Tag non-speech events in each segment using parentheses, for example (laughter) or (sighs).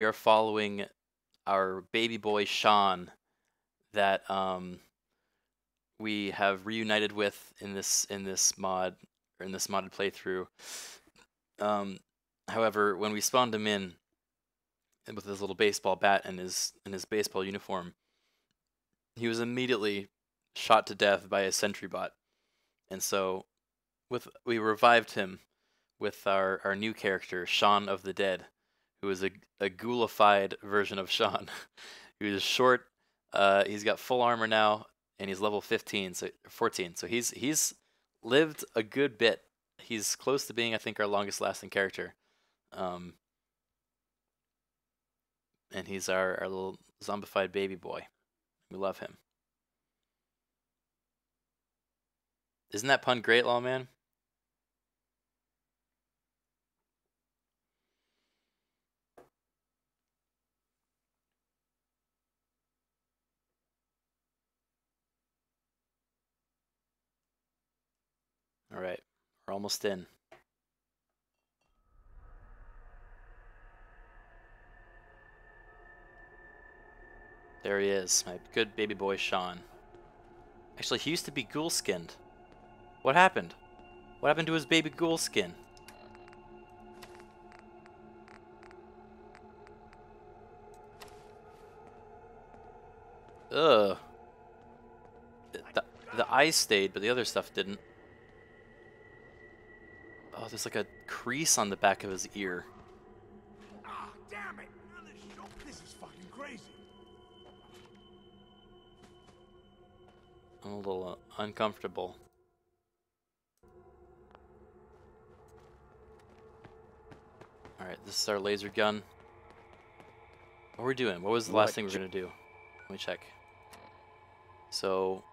we are following our baby boy Shaun that um we have reunited with in this in this mod or in this modded playthrough. Um, however, when we spawned him in with his little baseball bat and his and his baseball uniform, he was immediately shot to death by a sentry bot. And so with we revived him with our, our new character, Shaun of the Dead, who is a, a ghoulified version of Shaun. (laughs) he was short, uh, he's got full armor now, and he's level 15, so 14. So he's he's lived a good bit. He's close to being, I think, our longest lasting character. Um, and he's our, our little zombified baby boy. We love him. Isn't that pun great, Lawman? All right, we're almost in. There he is, my good baby boy Shaun. Actually, he used to be ghoul skinned. What happened? What happened to his baby ghoul skin? Ugh. The, the eyes stayed, but the other stuff didn't. Oh, there's like a crease on the back of his ear. Ah, damn it! This is fucking crazy. I'm a little uh, uncomfortable. Alright, this is our laser gun. What are we doing? What was the last thing we are going to do? Let me check. So,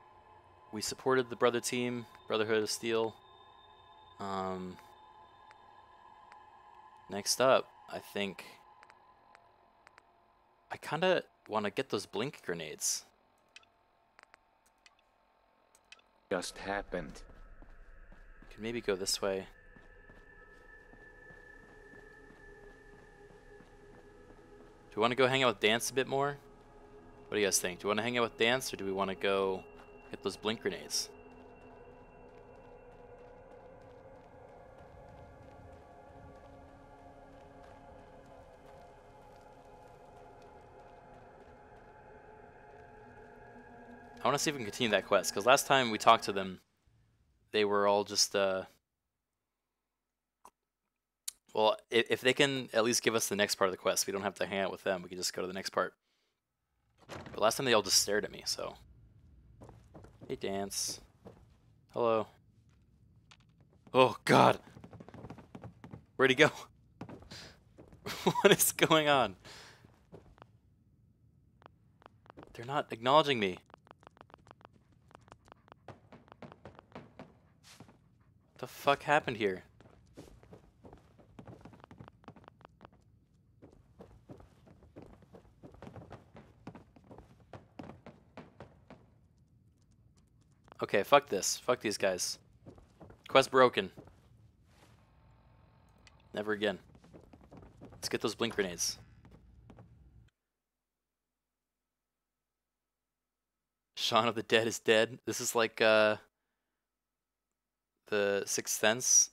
we supported the Brother Team, Brotherhood of Steel. Um, next up, I think... I kind of want to get those blink grenades. Just happened. Can maybe go this way. Do we want to go hang out with Danse a bit more? What do you guys think? Do we want to hang out with Danse or do we want to go get those blink grenades? I want to see if we can continue that quest, because last time we talked to them, they were all just, uh... Well, if, if they can at least give us the next part of the quest, we don't have to hang out with them, we can just go to the next part. But last time they all just stared at me, so... Hey, Danse. Hello. Oh, God! Where'd he go? (laughs) what is going on? They're not acknowledging me. The fuck happened here? Okay, fuck this. Fuck these guys. Quest broken. Never again. Let's get those blink grenades. Shaun of the Dead is dead. This is like, uh the Sixth Sense,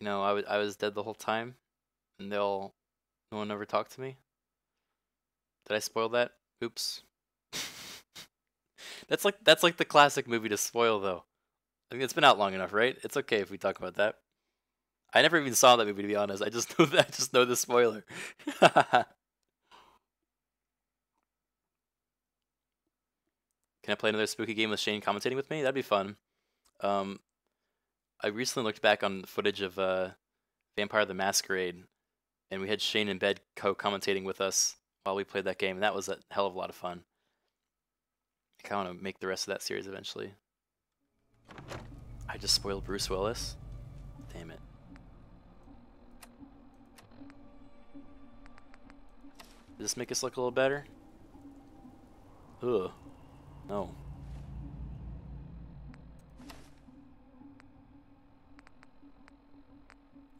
you know, I was I was dead the whole time, and they'll no one ever talked to me. Did I spoil that? Oops. (laughs) that's like that's like the classic movie to spoil though. I mean, it's been out long enough, right? It's okay if we talk about that. I never even saw that movie to be honest. I just (laughs) know that I just know the spoiler. (laughs) Can I play another spooky game with Shane commentating with me? That'd be fun. Um, I recently looked back on footage of uh, Vampire the Masquerade, and we had Shane in bed co-commentating with us while we played that game. And that was a hell of a lot of fun. I kind of want to make the rest of that series eventually. I just spoiled Bruce Willis. Damn it. Does this make us look a little better? Ugh. No.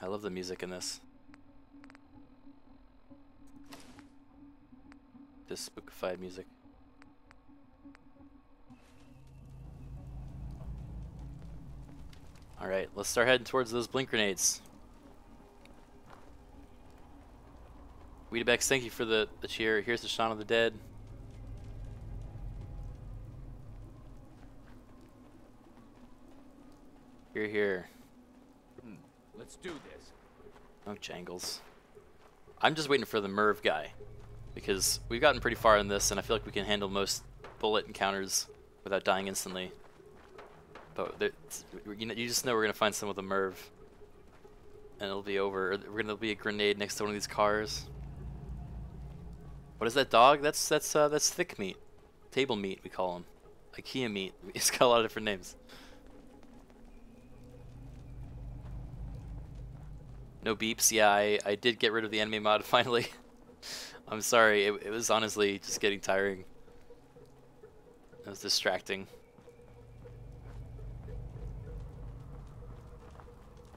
I love the music in this. this spookified music. Alright, let's start heading towards those blink grenades. Weedabex, thank you for the, the cheer. Here's the Shaun of the Dead. Here, here. Hmm, let's do this. Oh, jangles. I'm just waiting for the MIRV guy. Because we've gotten pretty far in this, and I feel like we can handle most bullet encounters without dying instantly. But you, know, you just know we're going to find someone with a MIRV. And it'll be over. We're going to be a grenade next to one of these cars. What is that dog? That's that's uh, that's thick meat. Table meat, we call him. IKEA meat. (laughs) It's got a lot of different names. No beeps. Yeah, I, I did get rid of the anime mod (laughs) finally. I'm sorry. It, it was honestly just getting tiring. It was distracting.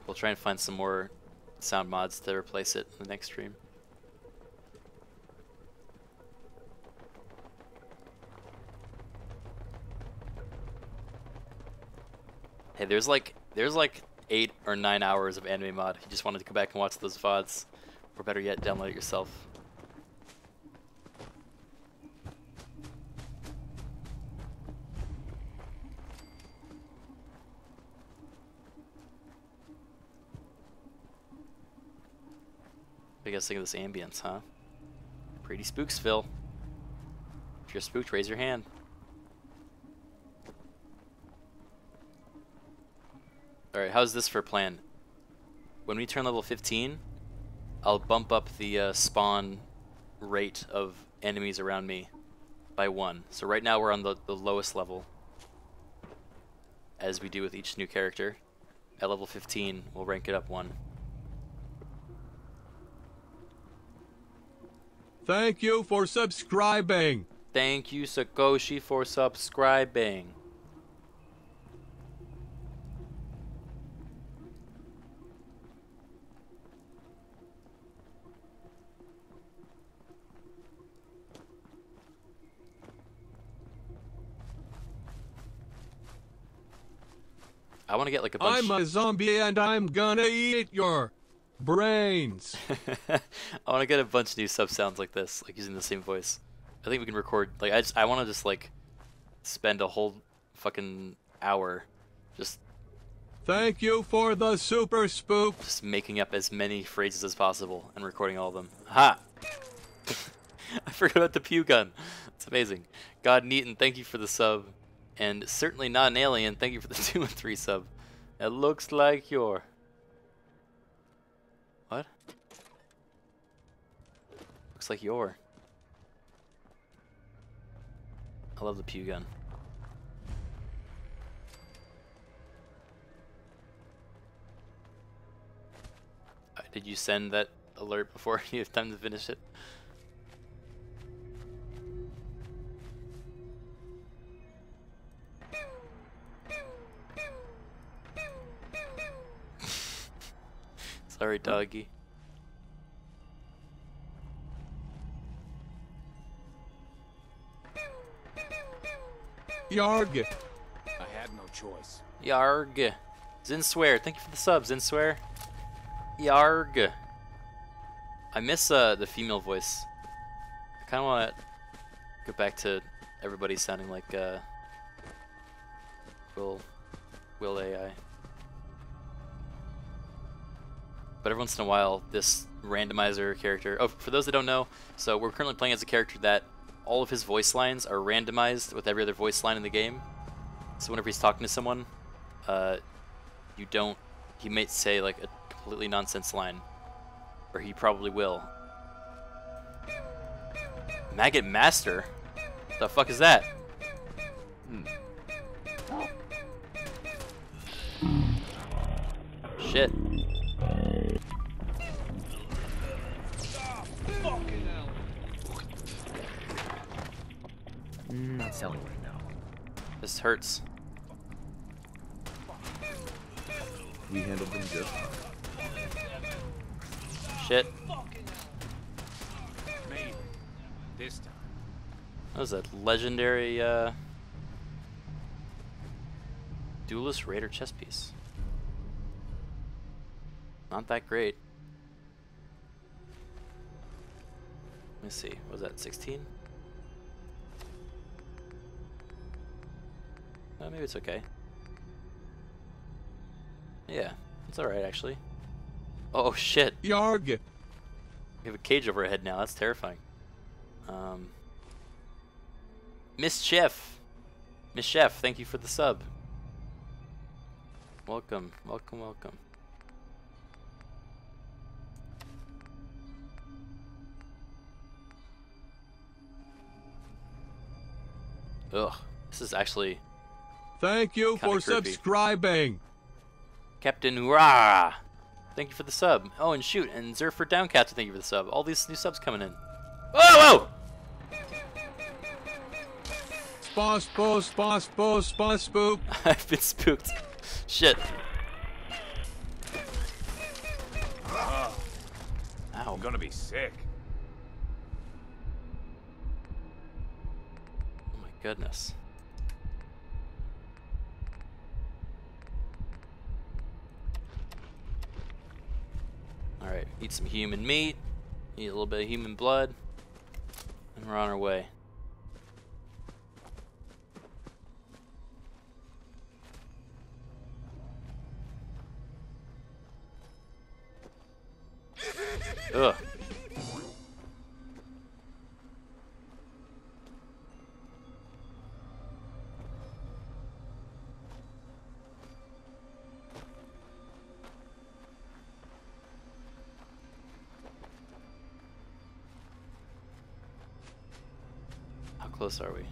We'll try and find some more sound mods to replace it in the next stream. Hey, there's like there's like eight or nine hours of anime mod. You just wanted to go back and watch those VODs, or better yet, download it yourself. You guys think of this ambience, huh? Pretty Spooksville. If you're spooked, raise your hand. Alright, how's this for plan? When we turn level 15, I'll bump up the uh, spawn rate of enemies around me by one. So right now we're on the, the lowest level, as we do with each new character. At level 15, we'll rank it up one. Thank you for subscribing. Thank you, Sakoshi, for subscribing. To get like a bunch. I'm a zombie and I'm gonna eat your brains. (laughs) I want to get a bunch of new sub sounds like this, like using the same voice. I think we can record. Like I just, I want to just like spend a whole fucking hour just Thank you for the super spook. just making up as many phrases as possible and recording all of them. Ha! (laughs) I forgot about the pew gun. It's amazing. God Neaton, thank you for the sub. And certainly not an alien, thank you for the (laughs) 2 and 3 sub. It looks like your. What? Looks like your. I love the pew gun. Did you send that alert before (laughs) you have time to finish it? Sorry, doggy. Yarg. I had no choice. Yarg. Zinswear, thank you for the sub, Zinswear. Yarg. I miss uh, the female voice. I kind of want to go back to everybody sounding like uh, Will, Will AI. But every once in a while, this randomizer character. Oh, for those that don't know, so we're currently playing as a character that all of his voice lines are randomized with every other voice line in the game. So whenever he's talking to someone, uh, you don't. He may say like a completely nonsense line, or he probably will. Maggot Master? The fuck is that? Shit. Not selling right now. This hurts. We handled them just fine. Shit. Maybe. This time. That was a legendary uh, Duelist Raider chess piece. Not that great. Let me see. Was that 16? Oh, maybe it's okay. Yeah, it's alright actually. Oh shit! Yarg. We have a cage over our head now. That's terrifying. Um, Miss Chef, Miss Chef, thank you for the sub. Welcome, welcome, welcome. Ugh, this is actually Thank you Kinda for creepy. subscribing. Captain Hurrah! Thank you for the sub. Oh, and shoot, and Zerfer Downcatcher, thank you for the sub. All these new subs coming in. Whoa, whoa! Spa, spa, spa, spa, spa, spook. (laughs) I've been spooked. Shit. Ah, Ow. I'm gonna be sick. Oh my goodness. Alright, eat some human meat, eat a little bit of human blood, and we're on our way. Ugh. Close are we?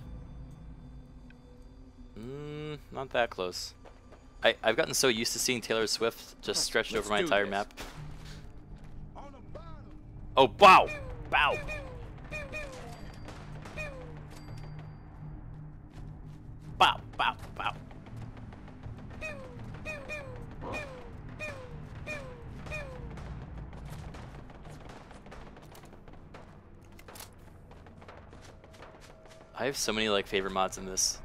Mm, not that close. I, I've gotten so used to seeing Taylor Swift just stretched let's over my entire this. map. Oh, bow! Bow! Bow, have so many like favorite mods in this.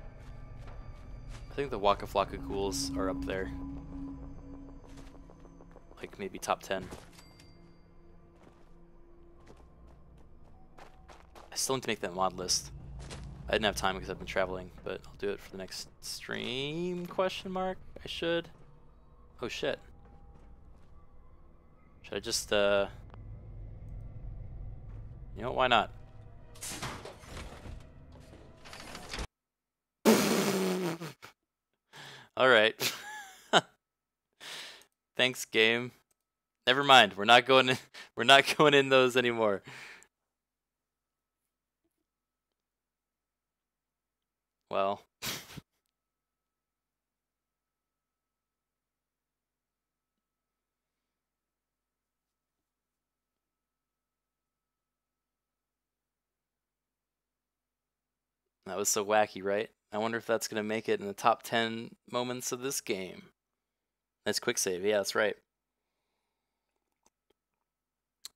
I think the Waka Flocka Ghouls are up there. Like maybe top 10. I still need to make that mod list. I didn't have time because I've been traveling, but I'll do it for the next stream, question mark? I should. Oh shit. Should I just, uh... You know why not? Alright. (laughs) Thanks, game. Never mind, we're not going in, (laughs) we're not (laughs) going in those anymore. Well. That was so wacky, right? I wonder if that's going to make it in the top 10 moments of this game. That's quick save. Yeah, that's right.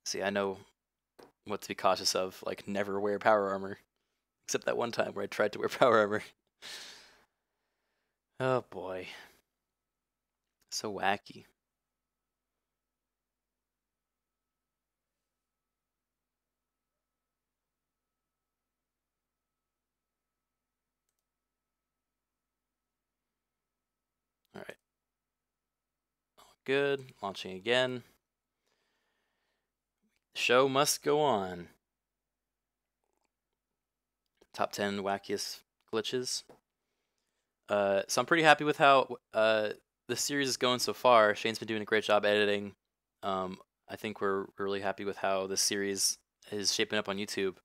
See, I know what to be cautious of. Like, never wear power armor. Except that one time where I tried to wear (laughs) power armor. oh boy. So wacky. Alright. Good. Launching again. Show must go on. Top 10 wackiest glitches. Uh, so I'm pretty happy with how uh, the series is going so far. Shane's been doing a great job editing. Um, I think we're really happy with how the series is shaping up on YouTube.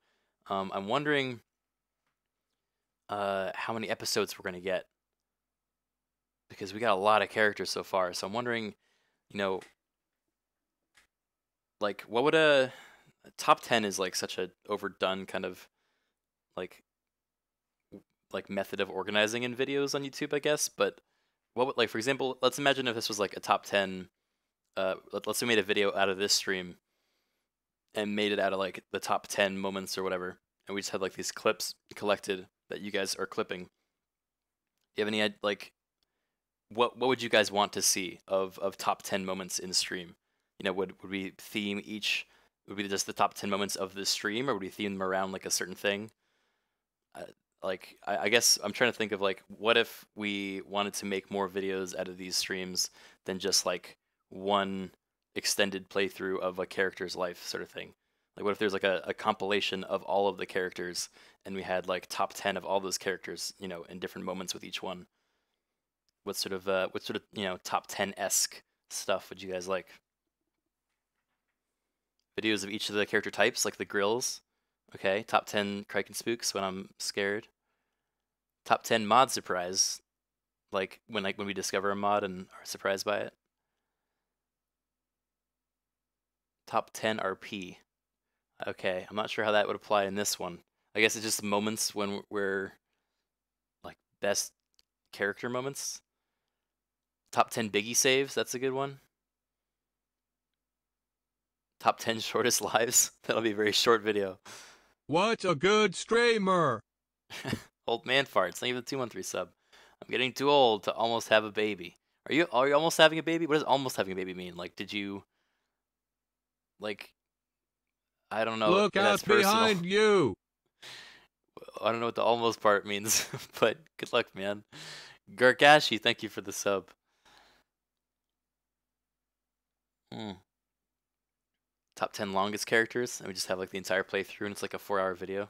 Um, I'm wondering uh, how many episodes we're going to get because we got a lot of characters so far. So I'm wondering, you know, like what would a, a top 10 is like such a overdone kind of like like method of organizing in videos on YouTube, I guess. But what would like for example, let's imagine if this was like a top 10 uh let, let's say we made a video out of this stream and made it out of like the top 10 moments or whatever and we just had like these clips collected that you guys are clipping. Do you have any like what what would you guys want to see of of top 10 moments in stream? You know, would would we theme each would be just the top 10 moments of the stream or would we theme them around like a certain thing? Uh, like I, I guess I'm trying to think of like what if we wanted to make more videos out of these streams than just like one extended playthrough of a character's life sort of thing. Like what if there's like a, a compilation of all of the characters and we had like top 10 of all those characters, you know, in different moments with each one. What sort of uh what sort of, you know, top 10-esque stuff would you guys like? Videos of each of the character types, like the grills. Okay, top 10 Criken spooks when I'm scared. Top 10 mod surprise, like when like when we discover a mod and are surprised by it. Top 10 RP. Okay, I'm not sure how that would apply in this one. I guess it's just moments when we're like best character moments. Top 10 Biggie saves, that's a good one. Top 10 (laughs) shortest lives. (laughs) That'll be a very short video. What a good streamer! (laughs) Old man farts. Thank you for the 213 sub. I'm getting too old to almost have a baby. Are you are you almost having a baby? What does almost having a baby mean? Like did you like I don't know. Look out behind you! I don't know what the almost part means, but good luck, man. Gargashi, thank you for the sub. Hmm. Top 10 longest characters, and we just have like the entire playthrough, and it's like a four hour video.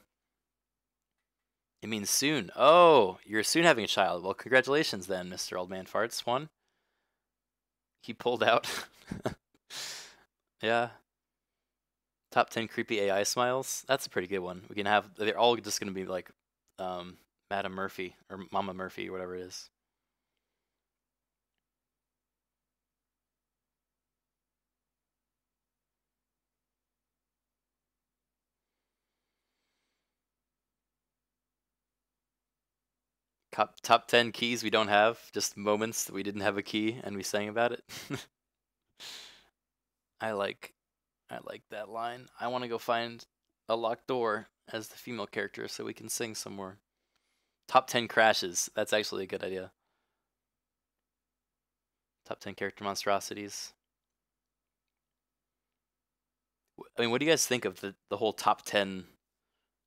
It means soon. Oh, you're soon having a child. Well, congratulations then, Mr. Old Man Farts. One. He pulled out. (laughs) yeah. Top 10 creepy AI smiles. That's a pretty good one. We can have, they're all just going to be like um, Madam Murphy or Mama Murphy or whatever it is. Top, top 10 keys we don't have, just moments that we didn't have a key and we sang about it. (laughs) I like I like that line. I want to go find a locked door as the female character so we can sing some more. Top 10 crashes. That's actually a good idea. Top 10 character monstrosities. I mean, what do you guys think of the, the whole top 10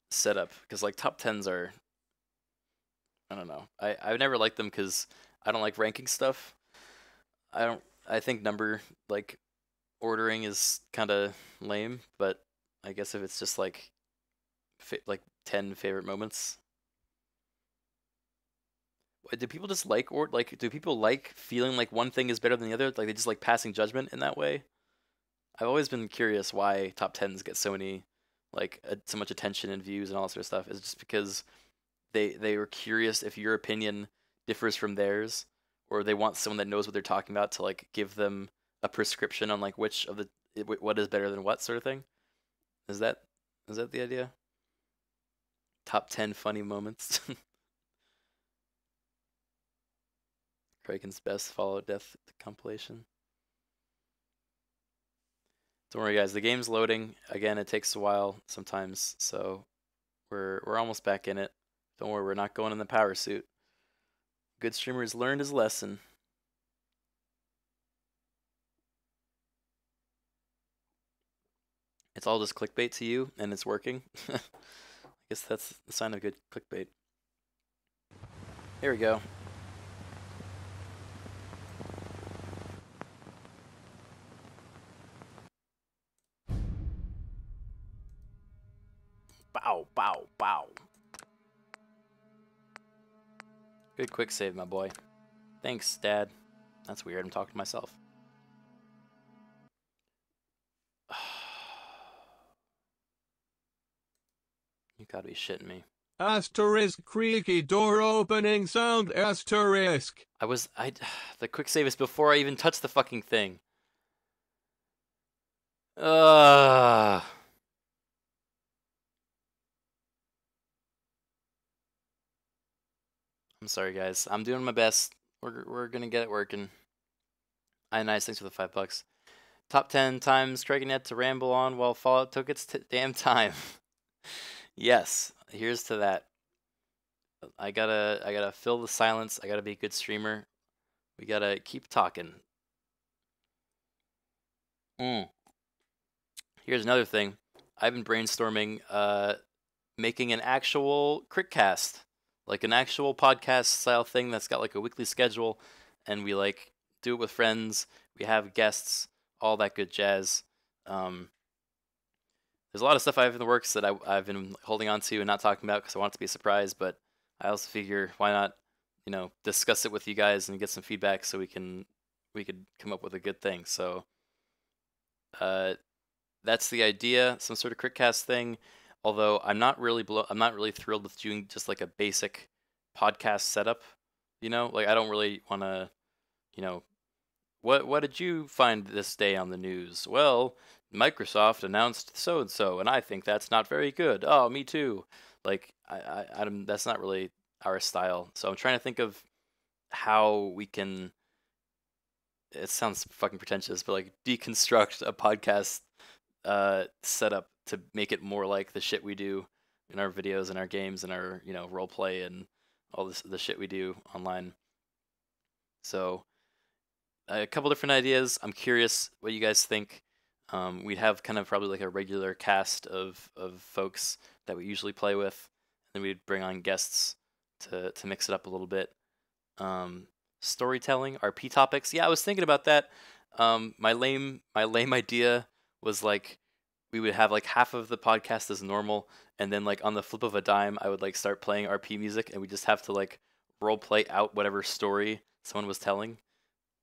setup? Because, like, top 10s are. I don't know. I, I never liked them because I don't like ranking stuff. I don't. I think number, like, ordering is kind of lame, but I guess if it's just like fa- like 10 favorite moments. Do people just like or like do people like feeling like one thing is better than the other? Like they just like passing judgment in that way? I've always been curious why top 10s get so many like uh, so much attention and views and all that sort of stuff. Is just because they they were curious if your opinion differs from theirs or they want someone that knows what they're talking about to like give them a prescription on like which of the what is better than what sort of thing. Is that is that the idea? Top ten funny moments. (laughs) Criken's best follow death compilation. Don't worry, guys. The game's loading again. It takes a while sometimes, so we're we're almost back in it. Don't worry, we're not going in the power suit. Good streamer has learned his lesson. It's all just clickbait to you, and it's working. (laughs) I guess that's the sign of good clickbait. Here we go. Bow, bow, bow. Good quick save, my boy. Thanks, Dad. That's weird. I'm talking to myself. (sighs) You gotta be shitting me. Asterisk creaky door opening sound asterisk. I was I (sighs) the quick save is before I even touched the fucking thing. Ugh. I'm sorry guys. I'm doing my best. We're we're gonna get it working. I nice thanks for the five bucks. Top ten times Krakenet to ramble on while Fallout took its damn time. (laughs) yes, here's to that. I gotta I gotta fill the silence. I gotta be a good streamer. We gotta keep talking. Mm. Here's another thing. I've been brainstorming uh making an actual critcast. Like an actual podcast style thing that's got like a weekly schedule and we like do it with friends. We have guests, all that good jazz. Um, there's a lot of stuff I have in the works that I, I've been holding on to and not talking about because I want it to be a surprise. But I also figure why not, you know, discuss it with you guys and get some feedback so we can we could come up with a good thing. So uh, that's the idea, some sort of critcast thing. Although I'm not really blo- I'm not really thrilled with doing just like a basic podcast setup. You know, like I don't really want to, you know, what what did you find this day on the news? Well, Microsoft announced so and so, and I think that's not very good. Oh, me too. Like I, I, I'm, that's not really our style. So I'm trying to think of how we can. It sounds fucking pretentious, but like deconstruct a podcast uh, setup to make it more like the shit we do in our videos and our games and our you know role play and all this the shit we do online. So a couple different ideas. I'm curious what you guys think. Um, we'd have kind of probably like a regular cast of of folks that we usually play with, and then we'd bring on guests to to mix it up a little bit. Um, storytelling, RP topics. Yeah, I was thinking about that. Um, my lame my lame (laughs) idea was like we would have like half of the podcast as normal, and then like on the flip of a dime, I would like start playing RP music, and we just have to like role play out whatever story someone was telling.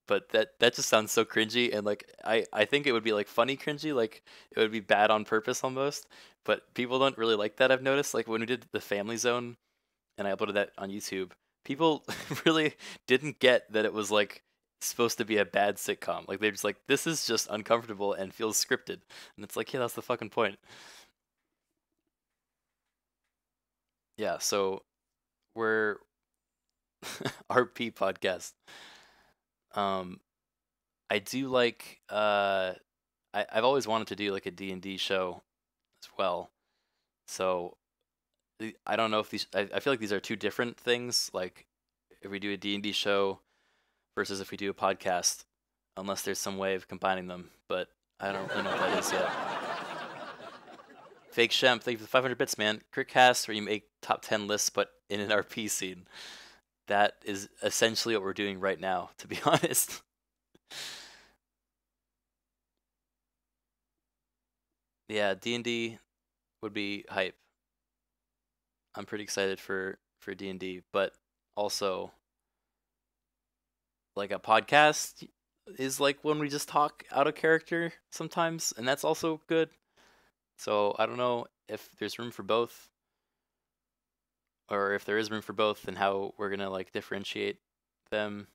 But that that just sounds so cringy and like I I think it would be like funny cringy like it would be bad on purpose almost but people don't really like that I've noticed. Like when we did the family zone and I uploaded that on YouTube people (laughs) really didn't get that it was like supposed to be a bad sitcom like they're just like this is just uncomfortable and feels scripted and it's like yeah that's the fucking point yeah so we're (laughs) RP podcast um, I do like. Uh, I I've always wanted to do like a D and D show, as well. So, I don't know if these. I, I feel like these are two different things. Like, if we do a D and D show, versus if we do a podcast, unless there's some way of combining them. But I don't really know what that is yet. (laughs) Fake Shemp, thank you for the 500 bits, man. Critcast, where you make top 10 lists, but in an RP scene that is essentially what we're doing right now, to be (laughs) honest. yeah, D and D would be hype. I'm pretty excited for for D and D, but also like a podcast is like when we just talk out of character sometimes, and that's also good. So I don't know if there's room for both or if there is room for both and how we're gonna like differentiate them.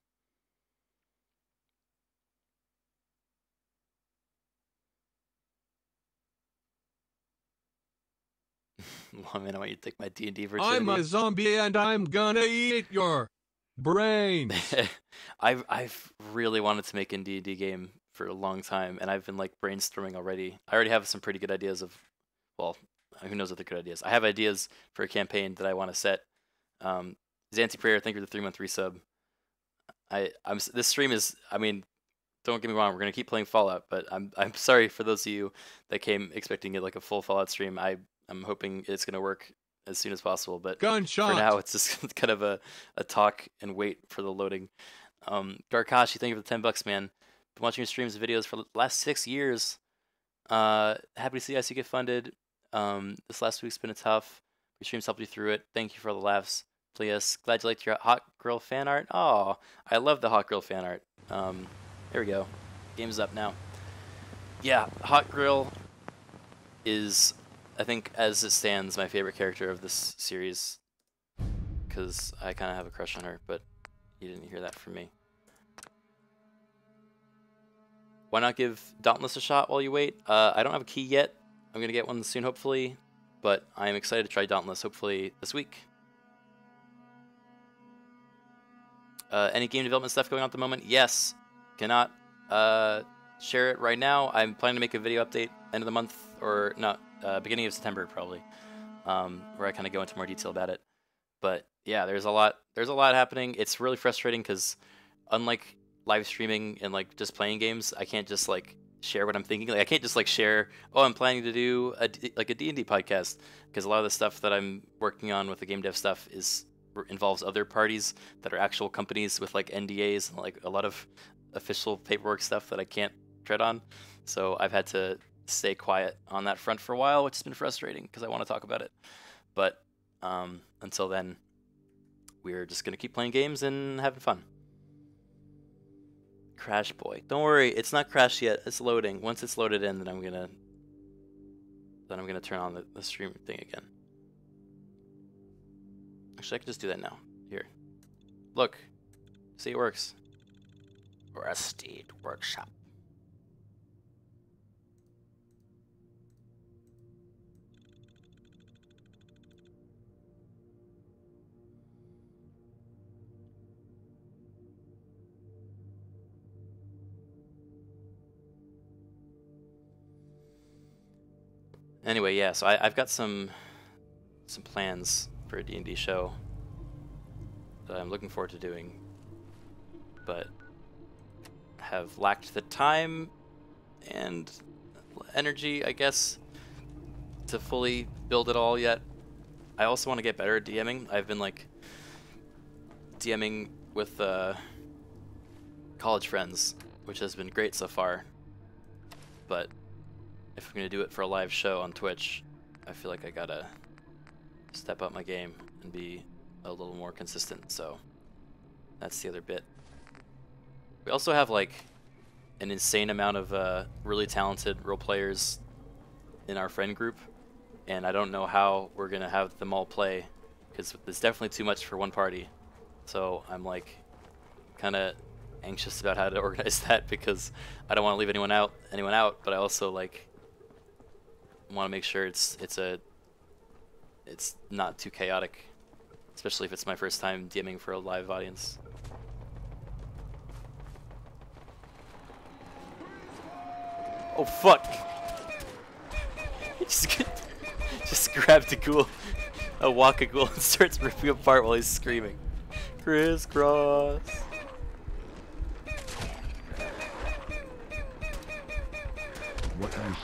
(laughs) well, man, I want you to take my D and D virginity. I'm a zombie and I'm gonna eat your brains. (laughs) I've I've really wanted to make an D and D game for a long time, and I've been like brainstorming already. I already have some pretty good ideas of, well, who knows what the good ideas. I have ideas for a campaign that I want to set. Um, Zanti Prayer, thank you for the three month resub. I I'm this stream is I mean, don't get me wrong, we're gonna keep playing Fallout, but I'm I'm sorry for those of you that came expecting it like a full Fallout stream. I I'm hoping it's gonna work as soon as possible, but Gunshot. for now (laughs) it's just kind of a, a talk and wait for the loading. Um, Garkashi, thank you for the ten bucks, man. Been watching your streams and videos for the last six years. Uh, happy to see you get funded. Um, this last week's been a tough. Your streams helped you through it. Thank you for all the laughs. Please, glad you liked your hot girl fan art. Oh, I love the hot girl fan art. Um, there we go. Game's up now. Yeah, hot girl is, I think, as it stands, my favorite character of this series. Because I kind of have a crush on her, but you didn't hear that from me. Why not give Dauntless a shot while you wait? Uh, I don't have a key yet, I'm going to get one soon, hopefully, but I'm excited to try Dauntless, hopefully this week. Uh, any game development stuff going on at the moment? Yes. Cannot uh, share it right now. I'm planning to make a video update end of the month, or not, uh, beginning of September, probably. um, where I kind of go into more detail about it. But yeah, there's a lot. There's a lot happening. It's really frustrating because, unlike live streaming and like just playing games, I can't just like share what I'm thinking. Like I can't just like share. Oh, I'm planning to do a, like a D and D podcast because a lot of the stuff that I'm working on with the game dev stuff is involves other parties that are actual companies with like NDAs and like a lot of official paperwork stuff that I can't tread on. So I've had to stay quiet on that front for a while, which has been frustrating because I want to talk about it. But um, until then, we're just gonna keep playing games and having fun. Crash Boy, don't worry, it's not crashed yet. It's loading. Once it's loaded in, then I'm gonna then I'm gonna turn on the, the stream thing again. Actually, I can just do that now. Here, look, see it works. Rusted Workshop. Anyway, yeah, so I, I've got some some plans for a D&D show that I'm looking forward to doing, but have lacked the time and energy, I guess, to fully build it all yet. I also want to get better at DMing. I've been like DMing with uh, college friends, which has been great so far, but if I'm gonna do it for a live show on Twitch, I feel like I gotta step up my game and be a little more consistent. So that's the other bit. We also have like an insane amount of uh, really talented role players in our friend group, and I don't know how we're gonna have them all play because there's definitely too much for one party. So I'm like kind of anxious about how to (laughs) organize that because I don't want to leave anyone out, anyone out, but I also like want to make sure it's it's a it's not too chaotic, especially if it's my first time DMing for a live audience. Oh fuck! (laughs) just (laughs) just grabbed a ghoul, a Waka ghoul, and (laughs) starts ripping apart while he's screaming. Crisscross. What time?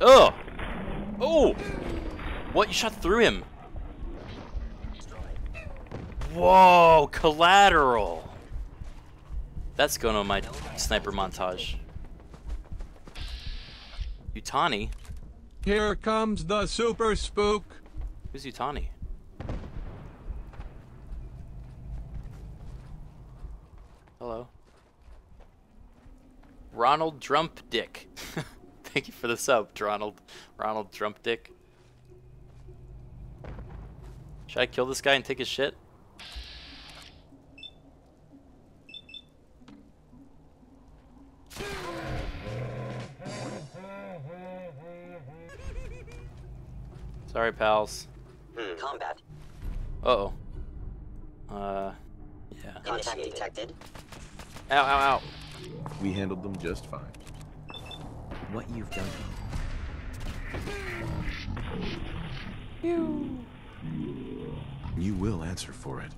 Oh! Oh! What? You shot through him? Whoa! Collateral! That's going on my sniper montage. Utani? Here comes the super spook. Who's Utani? Hello. Ronald Drump Dick. (laughs) Thank you for the sub, Ronald. Ronald Drump Dick. Should I kill this guy and take his shit? Sorry, pals. Combat. Uh oh. Uh, yeah. Contact detected. Ow, ow, ow. We handled them just fine. What you've done. You You will answer for it.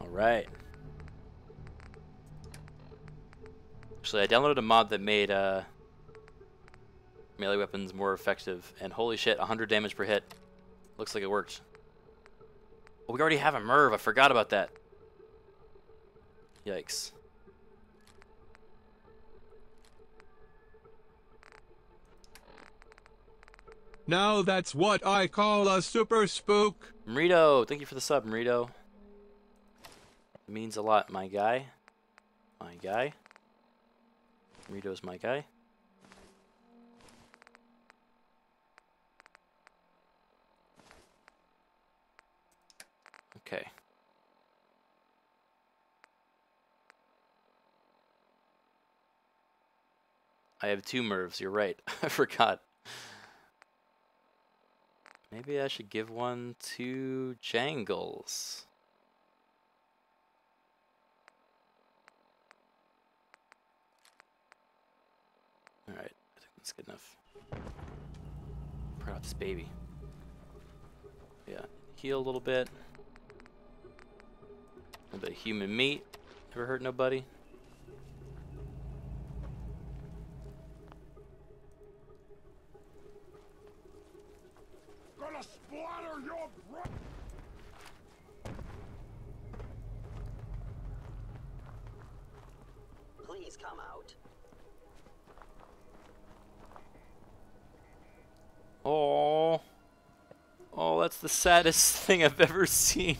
Alright. Actually, I downloaded a mod that made uh, melee weapons more effective, and holy shit, 100 damage per hit. Looks like it worked. Oh, we already have a MIRV, I forgot about that. Yikes. Now that's what I call a super spook. Marito, thank you for the sub, Marito. It means a lot, my guy. My guy. Marito's my guy. Okay. I have two MIRVs, you're right. (laughs) I forgot. Maybe I should give one to Jangles. Alright, I think that's good enough. Proud this baby. Yeah, heal a little bit. A little bit of human meat. Never hurt nobody. Please come out. Oh, oh, that's the saddest (laughs) thing I've ever seen.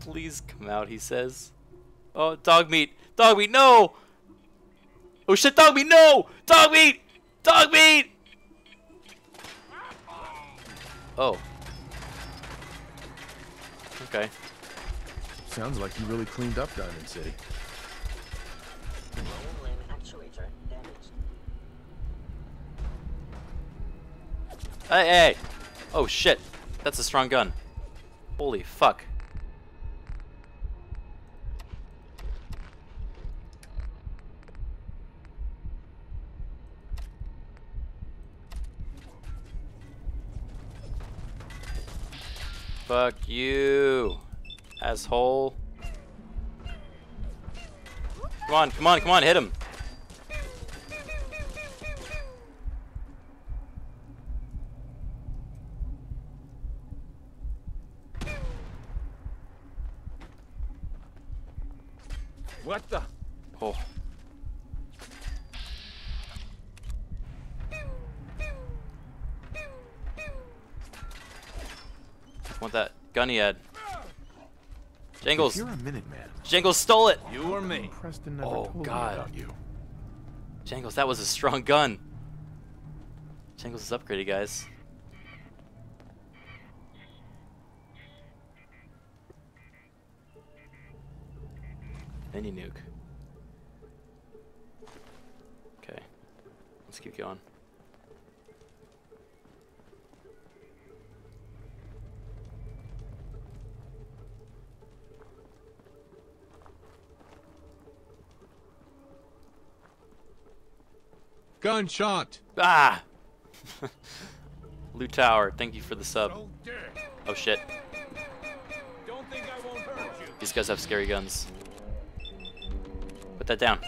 Please come out, he says. Oh, Dogmeat, dog meat, no! Oh shit, Dogmeat, no! Dogmeat, dog meat! Oh. Okay. Sounds like you really cleaned up Diamond City. Roll limb actuator damaged. Hey, hey! Oh shit, that's a strong gun. Holy fuck. Fuck you, asshole. Come on, come on, come on, hit him. Gun he had. If Jangles. you're a Minuteman, Jangles stole it. You or me? Preston never Oh, told God. me about you. Jangles, that was a strong gun. Jingles is upgraded, guys. Mini nuke. Okay. Let's keep going. Gunshot. Ah! (laughs) Loot Tower, thank you for the sub. Oh shit. Don't think I won't hurt you. These guys have scary guns. Put that down.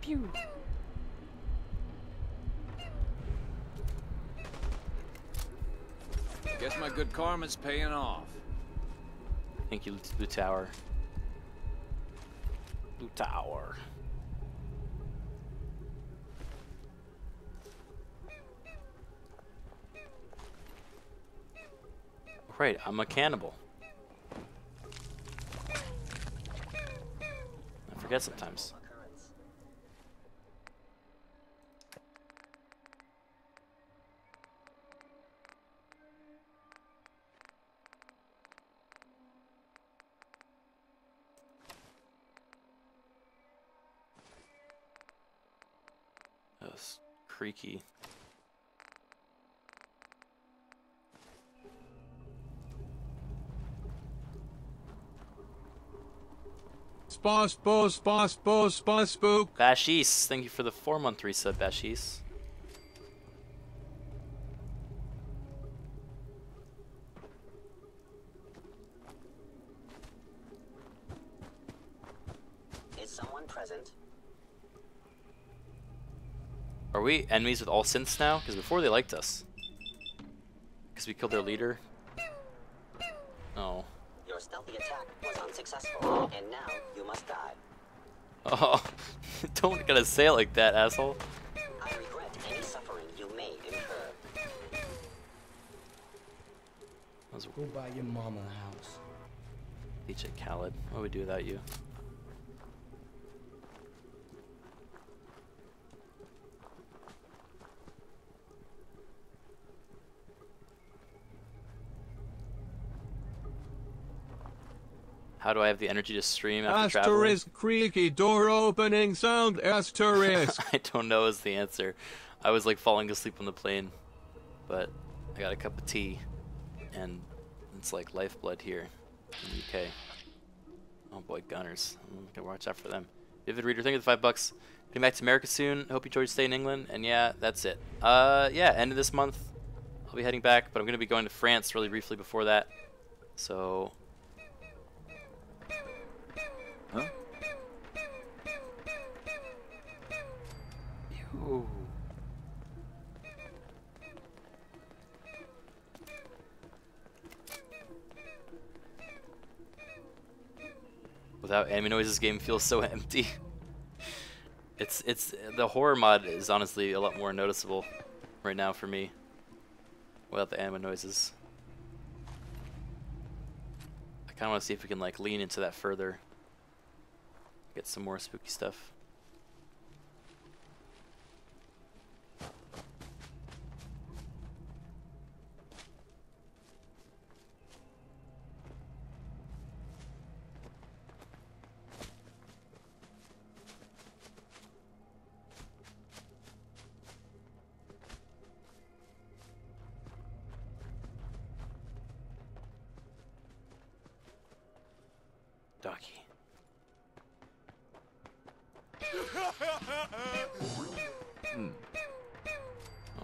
Pew. Guess my good karma's paying off. Thank you, Loot Tower. Loot Tower. Right, I'm a cannibal. I forget sometimes. Occurrence. That was creaky. Spa spo spa spo spa spook. Bashis, thank you for the four month resub, Bashis. Is someone present? Are we enemies with all synths now? Because before they liked us. Because we killed their leader. Oh. Your stealthy attack was unsuccessful, and now you must die. Oh, (laughs) don't gotta say it like that, asshole. I regret any suffering you may incur. Go buy your mama a house. DJ Khaled. What would we do without you? How do I have the energy to stream after traveling? Asterisk creaky door opening sound. Asterisk. (laughs) I don't know is the answer. I was like falling asleep on the plane, but I got a cup of tea, and it's like lifeblood here in the UK. Oh boy, gunners! I'm gonna watch out for them. Vivid Reader, thank you for the five bucks. Getting back to America soon. Hope you enjoyed your stay in England. And yeah, that's it. Uh, yeah, end of this month, I'll be heading back, but I'm gonna be going to France really briefly before that. So Without anime noises, game feels so (laughs) empty. it's it's the horror mod is honestly a lot more noticeable right now for me. Without the anime noises. I kind of want to see if we can like lean into that further. Get some more spooky stuff.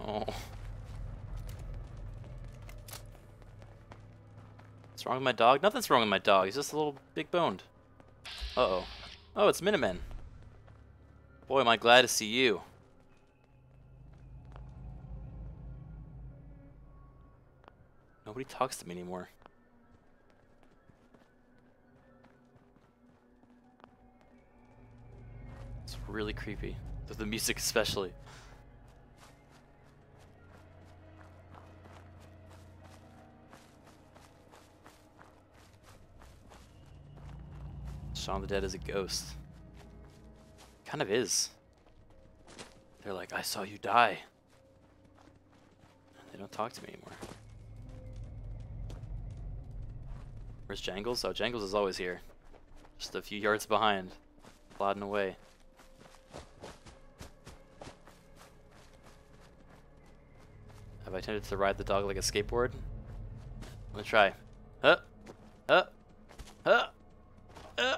Oh. What's wrong with my dog? Nothing's wrong with my dog. He's just a little big boned. Uh oh. Oh, it's Minutemen. Boy, am I glad to see you. Nobody talks to me anymore. Really creepy. With the music especially. Shaun the Dead is a ghost. Kind of is. They're like, I saw you die. They don't talk to me anymore. Where's Jangles? Oh, Jangles is always here. Just a few yards behind. Plodding away. I tended to ride the dog like a skateboard? I'm gonna try. Huh? Huh? Huh? Huh?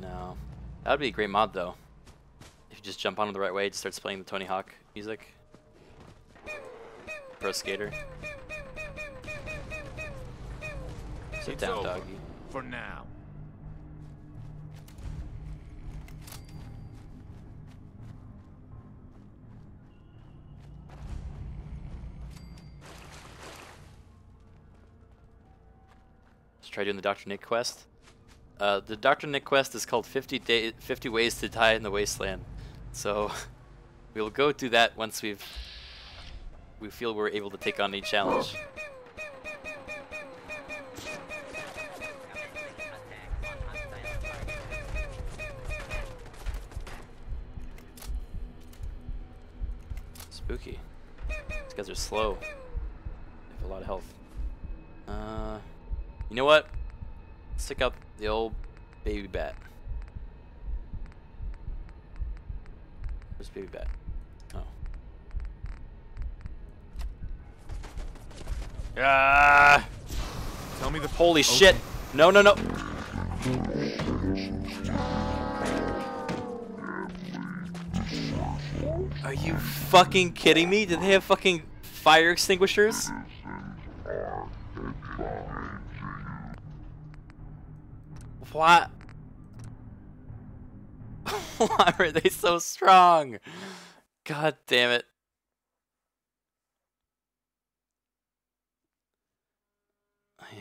No. That would be a great mod though. If you just jump onto the right way, it starts playing the Tony Hawk music. Pro skater. Sit down, doggy. For now. Try doing the Dr. Nick quest. Uh, the Dr. Nick quest is called 50 day 50 Ways to Die in the Wasteland. So (laughs) we'll go do that once we've we feel we're able to take on a challenge. Stick up the old baby bat. Where's baby bat? Oh. Ah! Tell me the Holy shit! No, no, no! Are you fucking kidding me? Did they have fucking fire extinguishers? What? (laughs) Why are they so strong? God damn it.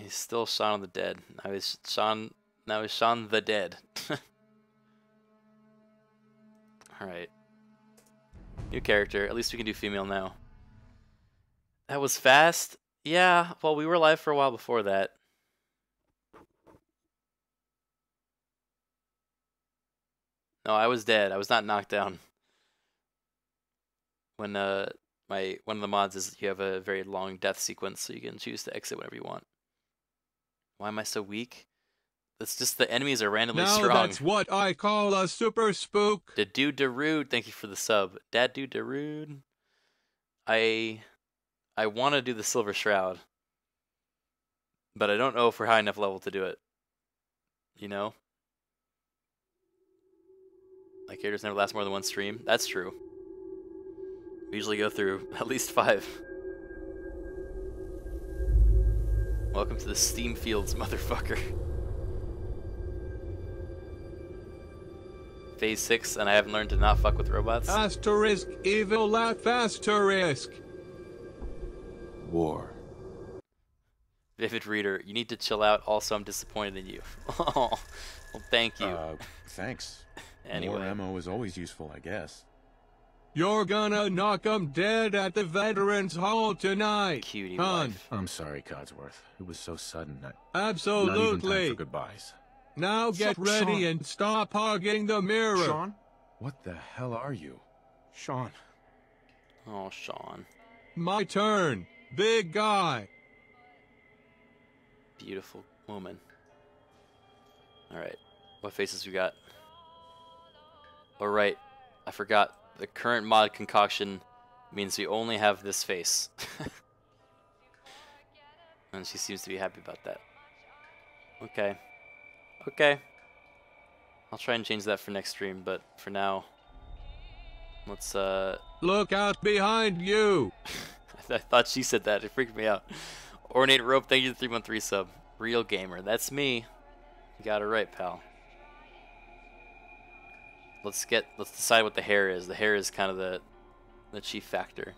He's still Shaun of the Dead. Now he's Shaun. Now he's Shaun the Dead. (laughs) All right. New character. At least we can do female now. That was fast. Yeah. Well, we were live for a while before that. No, I was dead. I was not knocked down. When uh my one of the mods is you have a very long death sequence, so you can choose to exit whenever you want. Why am I so weak? It's just the enemies are randomly Now strong. that's what I call a super spook. Dude Darude, thank you for the sub. Dad dude Darude. I I want to do the Silver Shroud. but I don't know if we're high enough level to do it. You know? My characters never last more than one stream. That's true. We usually go through (laughs) at least five. Welcome to the Steam Fields, (laughs) motherfucker. Phase 6, and I haven't learned to not fuck with robots. Asterisk evil laugh asterisk. War. Vivid Reader, you need to chill out. Also, I'm disappointed in you. (laughs) oh, well, thank you. Uh, thanks. Anyway, More ammo is always useful, I guess. You're gonna knock 'em dead at the Veterans Hall tonight. cutie Hun. wife. I'm sorry, Codsworth. It was so sudden. I, not even time Absolutely. for goodbyes. Now get Shaun- ready Shaun. and stop hogging the mirror. Shaun? What the hell are you? Shaun. Oh, Shaun. My turn. Big guy. Beautiful woman. Alright. What faces we got? Alright. I forgot. The current mod concoction means we only have this face. (laughs) and she seems to be happy about that. Okay. Okay. I'll try and change that for next stream, but for now, let's, uh, Look out behind you. (laughs) I thought she said that. It freaked me out. Ornate Rope, thank you to 313 sub. Real gamer. That's me. You got it right, pal. Let's get let's decide what the hair is. The hair is kind of the the chief factor.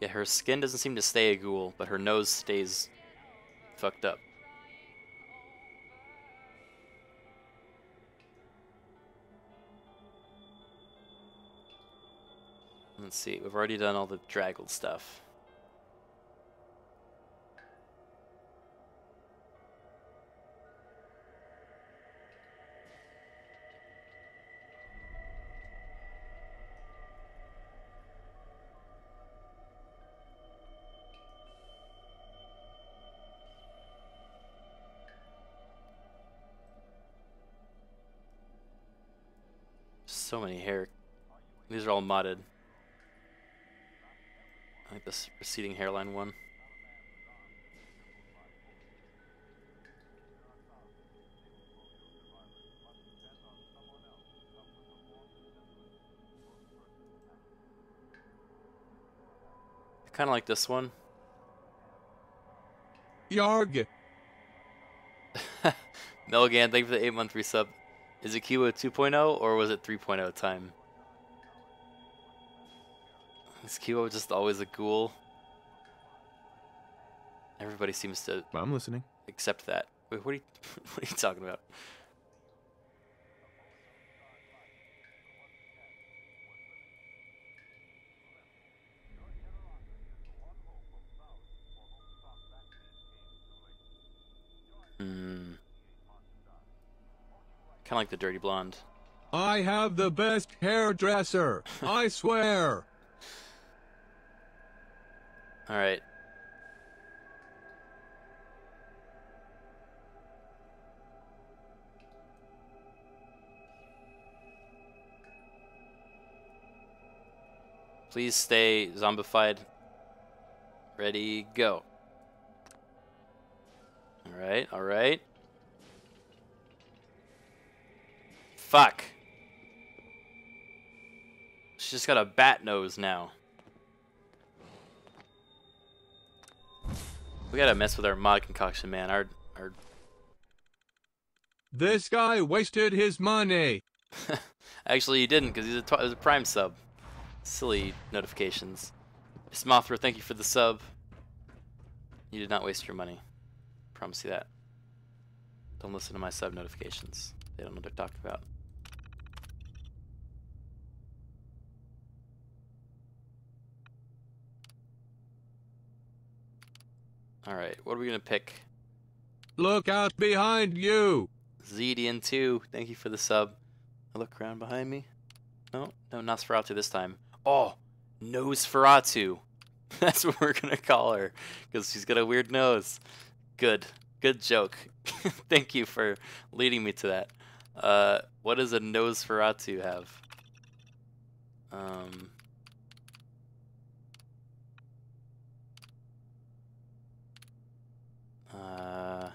Yeah, her skin doesn't seem to stay a ghoul, but her nose stays fucked up. Let's see, we've already done all the draggled stuff. So many hair. These are all modded. I like this receding hairline one. Kind of like this one. Yarg. (laughs) Melgan, thank you for the 8 month resub. Is it Kiwa 2.0 or was it 3.0 time? Is Kiwa just always a ghoul? Everybody seems to I'm listening. accept that. Wait, what are you, (laughs) what are you talking about? Kind of like the dirty blonde. I have the best hairdresser. I swear. All right. Please stay zombified. Ready, go. All right, all right. Fuck. She's just got a bat nose now. We gotta mess with our mod concoction, man. Our our This guy wasted his money. (laughs) actually he didn't because he's a tw- it was a Prime sub. Silly notifications. Smothra, thank you for the sub. You did not waste your money. Promise you that. Don't listen to my sub notifications. They don't know what they're talking about. All right, what are we gonna pick? Look out behind you. Zedian2, thank you for the sub. I look around behind me. No, no, Nosferatu this time. Oh, Nosferatu. (laughs) That's what we're gonna call her, because she's got a weird nose. Good, good joke. (laughs) thank you for leading me to that. Uh, what does a Nosferatu have? Um, uh,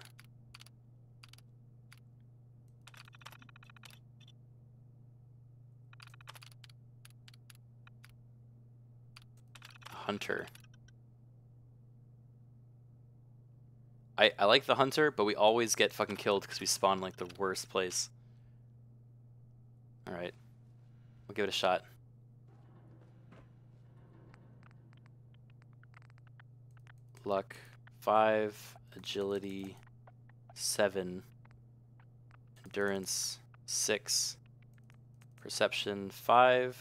hunter. I, I like the hunter, but we always get fucking killed because we spawn like the worst place. Alright. We'll give it a shot. Luck 5, agility 7, endurance 6, perception 5,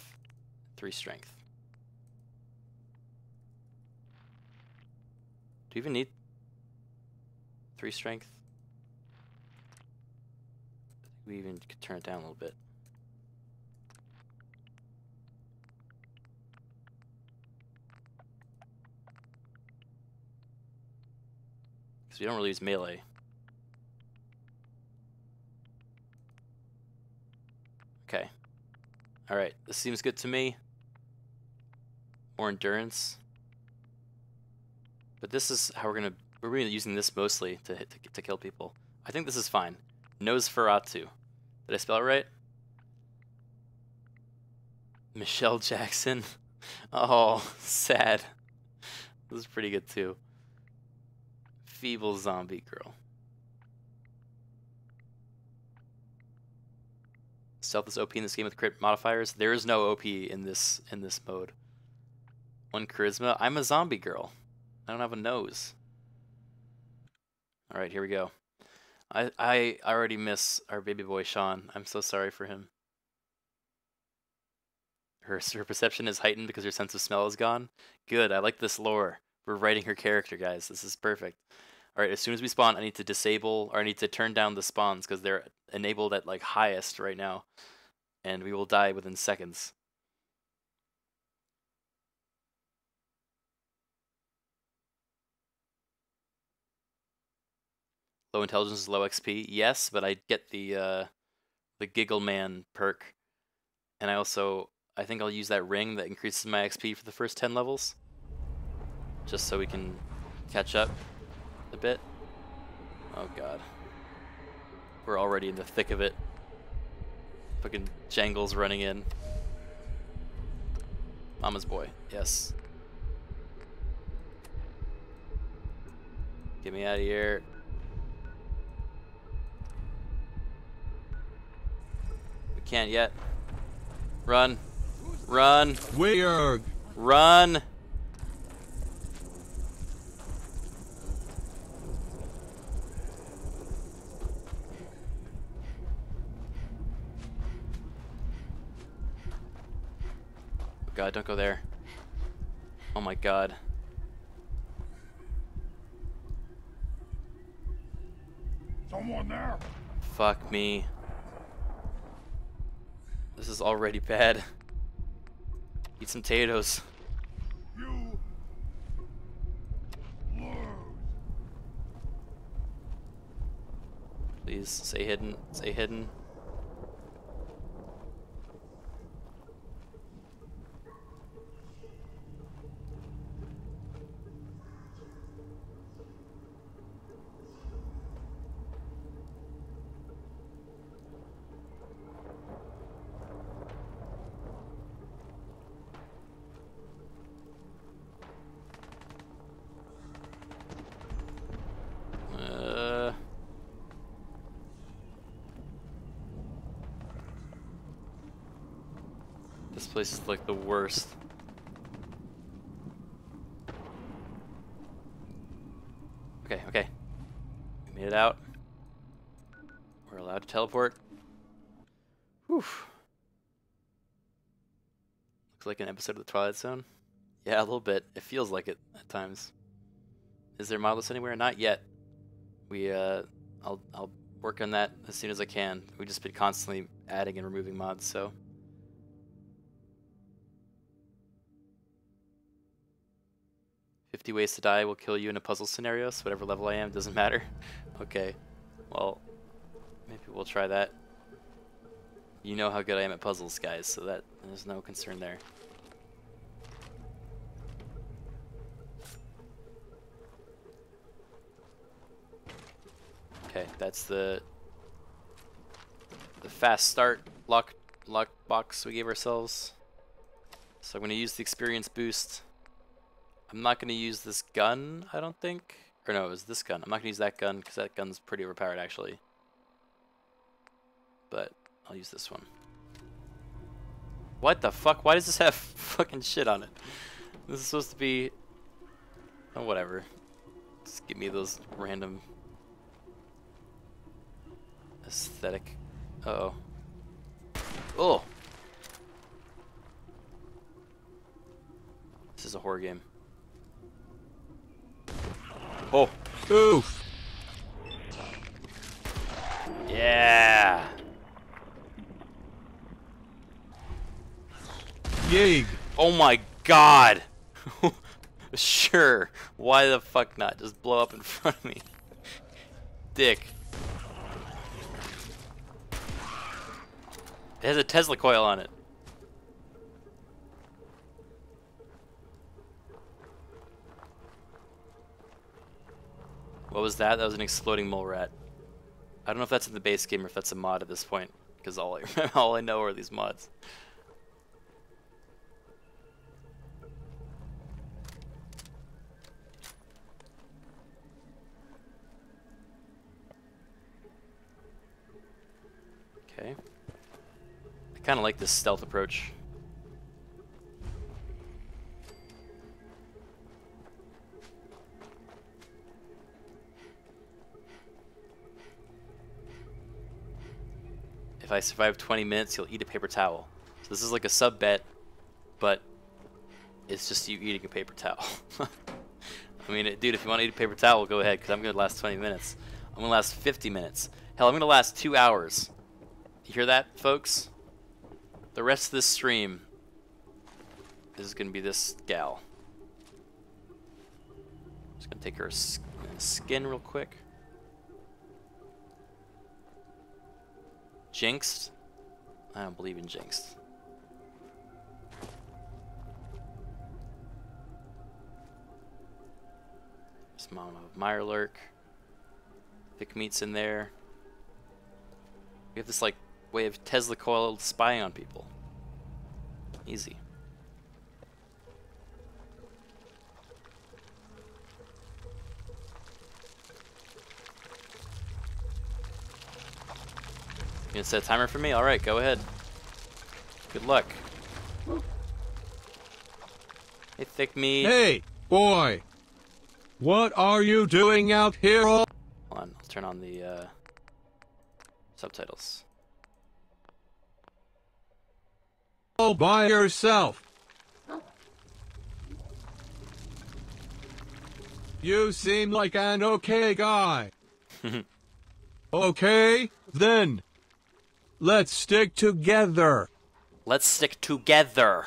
3 strength. Do you even need 3 strength? We even could turn it down a little bit. Because we don't really use melee. Okay. Alright, this seems good to me. More endurance. But this is how we're gonna we're really using this mostly to hit to, to kill people. I think this is fine. Nosferatu. Did I spell it right? Michelle Jackson. (laughs) Oh, (laughs) sad. This is pretty good too. Feeble zombie girl. Stealth is OP in this game with crit modifiers. There is no OP in this in this mode. One charisma. I'm a zombie girl. I don't have a nose. All right, here we go. I I already miss our baby boy Shaun. I'm so sorry for him. Her her perception is heightened because her sense of smell is gone. Good. I like this lore. We're writing her character, guys. This is perfect. All right, as soon as we spawn, I need to disable or I need to turn down the spawns because they're enabled at like highest right now, and we will die within seconds. Low intelligence low XP. Yes, but I get the uh, the Giggle Man perk, and I also I think I'll use that ring that increases my XP for the first ten levels, just so we can catch up a bit. Oh god, we're already in the thick of it. Fucking Jangles running in. Mama's boy, yes. Get me out of here. We can't yet. Run. Run. Weird. Run. God, don't go there. Oh my god. Someone there? Fuck me. This is already bad. Eat some potatoes. You lose. Please, stay hidden. Stay hidden. Place is like the worst. Okay, okay. We made it out. We're allowed to teleport. Whew. Looks like an episode of The Twilight Zone. Yeah, a little bit. It feels like it at times. Is there models anywhere? Not yet. We uh, I'll I'll work on that as soon as I can. We've just been constantly adding and removing mods, so. Fifty ways to die will kill you in a puzzle scenario, so whatever level I am doesn't matter. (laughs) Okay, well, maybe we'll try that. You know how good I am at puzzles, guys, so that there's no concern there. Okay, that's the the fast start lock lock box we gave ourselves. So I'm gonna use the experience boost. I'm not gonna use this gun, I don't think. Or no, it was this gun. I'm not gonna use that gun because that gun's pretty overpowered actually. But I'll use this one. What the fuck? Why does this have (laughs) fucking shit on it? This is supposed to be... Oh, whatever. Just give me those random... Aesthetic. Uh oh Oh! This is a horror game. Oh! Oof. Yeah! Yig. Oh my god! (laughs) sure. Why the fuck not? Just blow up in (laughs) front of me. Dick. It has a Tesla coil on it. What was that? That was an exploding mole rat. I don't know if that's in the base game or if that's a mod at this point, because all I (laughs) all I know are these mods. Okay. I kind of like this stealth approach. If I survive 20 minutes, you'll eat a paper towel. So this is like a sub bet, but it's just you eating a paper towel. (laughs) I mean, dude, if you want to eat a paper towel, go ahead, because I'm going to last 20 minutes. I'm going to last 50 minutes. Hell, I'm going to last two hours. You hear that, folks? The rest of this stream is going to be this gal. Just going to take her uh, skin real quick. Jinxed? I don't believe in Jinxed. There's Mama Mirelurk. Thick meat's in there. We have this like way of Tesla coil spying on people. Easy. You gonna set a timer for me? Alright, go ahead. Good luck. Hey, thick meat. Hey, boy. What are you doing out here Hold on, I'll turn on the uh, subtitles. All by yourself? You seem like an okay guy. (laughs) okay, then. Let's stick together. Let's stick together.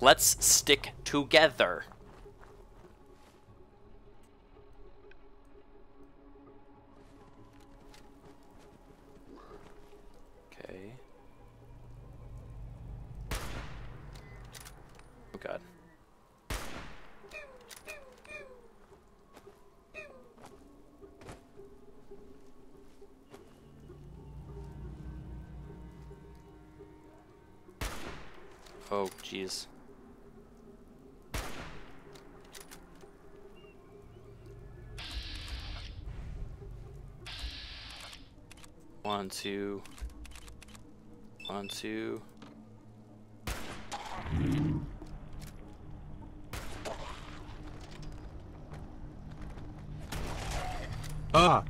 Let's stick together. Oh, jeez. One, two. One, two. Ah,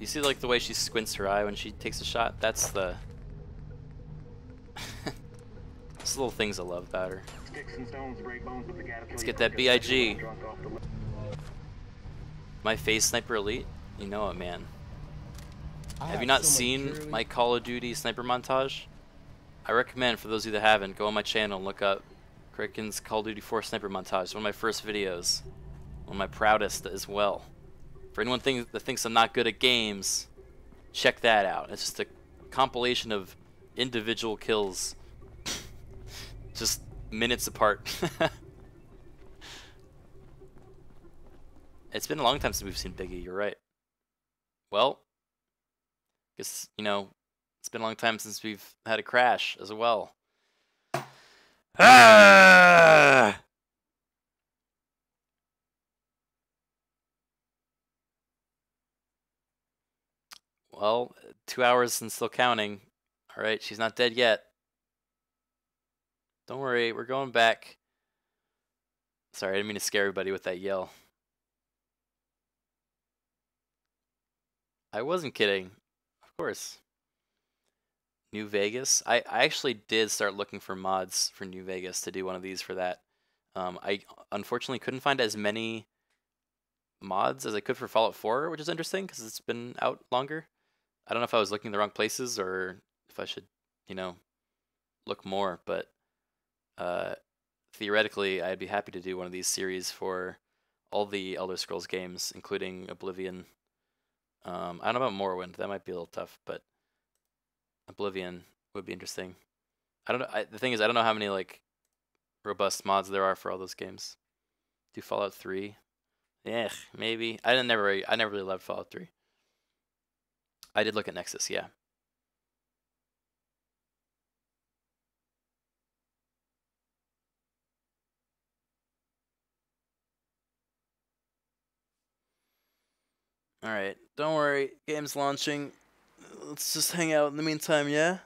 You see like the way she squints her eye when she takes a shot? That's the... (laughs) Those little things I love about her. Let's get that BIG. My face sniper elite? You know it, man. Have you not seen my Call of Duty sniper montage? I I recommend for those of you that haven't, go on my channel and look up Criken's Call of Duty 4 Sniper Montage. It's one of my first videos. One of my proudest as well. For anyone think, that thinks I'm not good at games, check that out. It's just a compilation of individual kills. (laughs) just minutes apart. (laughs) it's been a long time since we've seen Biggie, you're right. Well, guess, you know, it's been a long time since we've had a crash as well. Ah! Well, two hours and still counting. All right, she's not dead yet. Don't worry, we're going back. Sorry, I didn't mean to scare everybody with that yell. I wasn't kidding. Of course. New Vegas. I, I actually did start looking for mods for New Vegas to do one of these for that. Um, I unfortunately couldn't find as many mods as I could for Fallout 4, which is interesting because it's been out longer. I don't know if I was looking in the wrong places or if I should, you know, look more, but uh, theoretically, I'd be happy to do one of these series for all the Elder Scrolls games, including Oblivion. Um, I don't know about Morrowind; that might be a little tough, but Oblivion would be interesting. I don't know. I, the thing is, I don't know how many like robust mods there are for all those games. Do Fallout Three? Yeah, maybe. I didn't never. I never really loved Fallout Three. I did look at Nexus, yeah. Alright, don't worry. Game's launching. Let's just hang out in the meantime, yeah?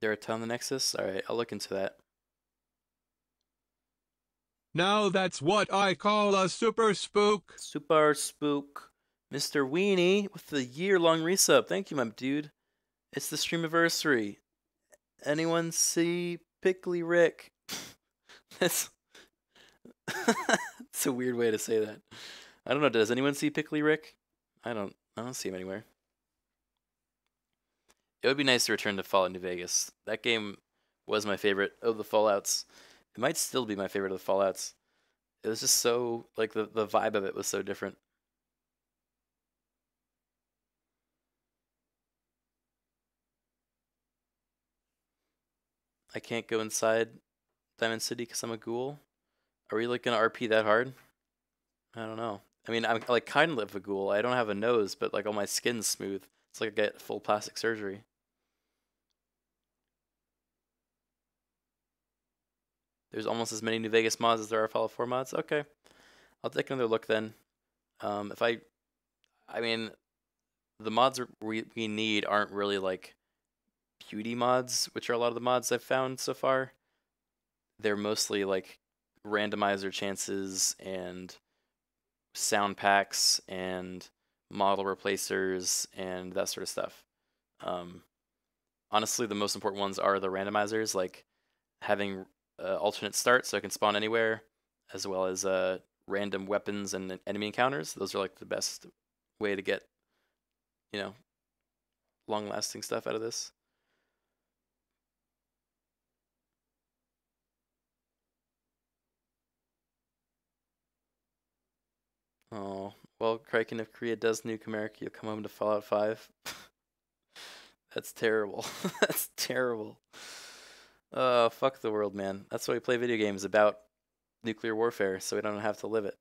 There a ton on the Nexus? Alright, I'll look into that. Now that's what I call a super spook. Super Spook. Mr. Weenie with the year long resub. Thank you, my dude. It's the stream anniversary. Anyone see Pickly Rick? (laughs) That's (laughs) it's a weird way to say that. I don't know. Does anyone see Pickly Rick? I don't. I don't see him anywhere. It would be nice to return to Fallout New Vegas. That game was my favorite of the Fallout's. It might still be my favorite of the Fallout's. It was just so like the the vibe of it was so different. I can't go inside Diamond City because I'm a ghoul. Are we like gonna RP that hard? I don't know. I mean, I'm like kind of a ghoul. I don't have a nose, but like all my skin's smooth. It's like I get full plastic surgery. There's almost as many New Vegas mods as there are Fallout 4 mods. Okay, I'll take another look then. Um, if I, I mean, the mods we we need aren't really like beauty mods, which are a lot of the mods I've found so far. They're mostly like randomizer chances and sound packs and model replacers and that sort of stuff. Um, honestly, the most important ones are the randomizers, like having uh, alternate start so I can spawn anywhere, as well as uh, random weapons and enemy encounters. Those are like the best way to get, you know, long lasting stuff out of this. Oh, well, Criken, if Korea does nuke America, you'll come home to Fallout 5. (laughs) That's terrible. (laughs) That's terrible. Uh, fuck the world, man. That's why we play video games about nuclear warfare, so we don't have to live it.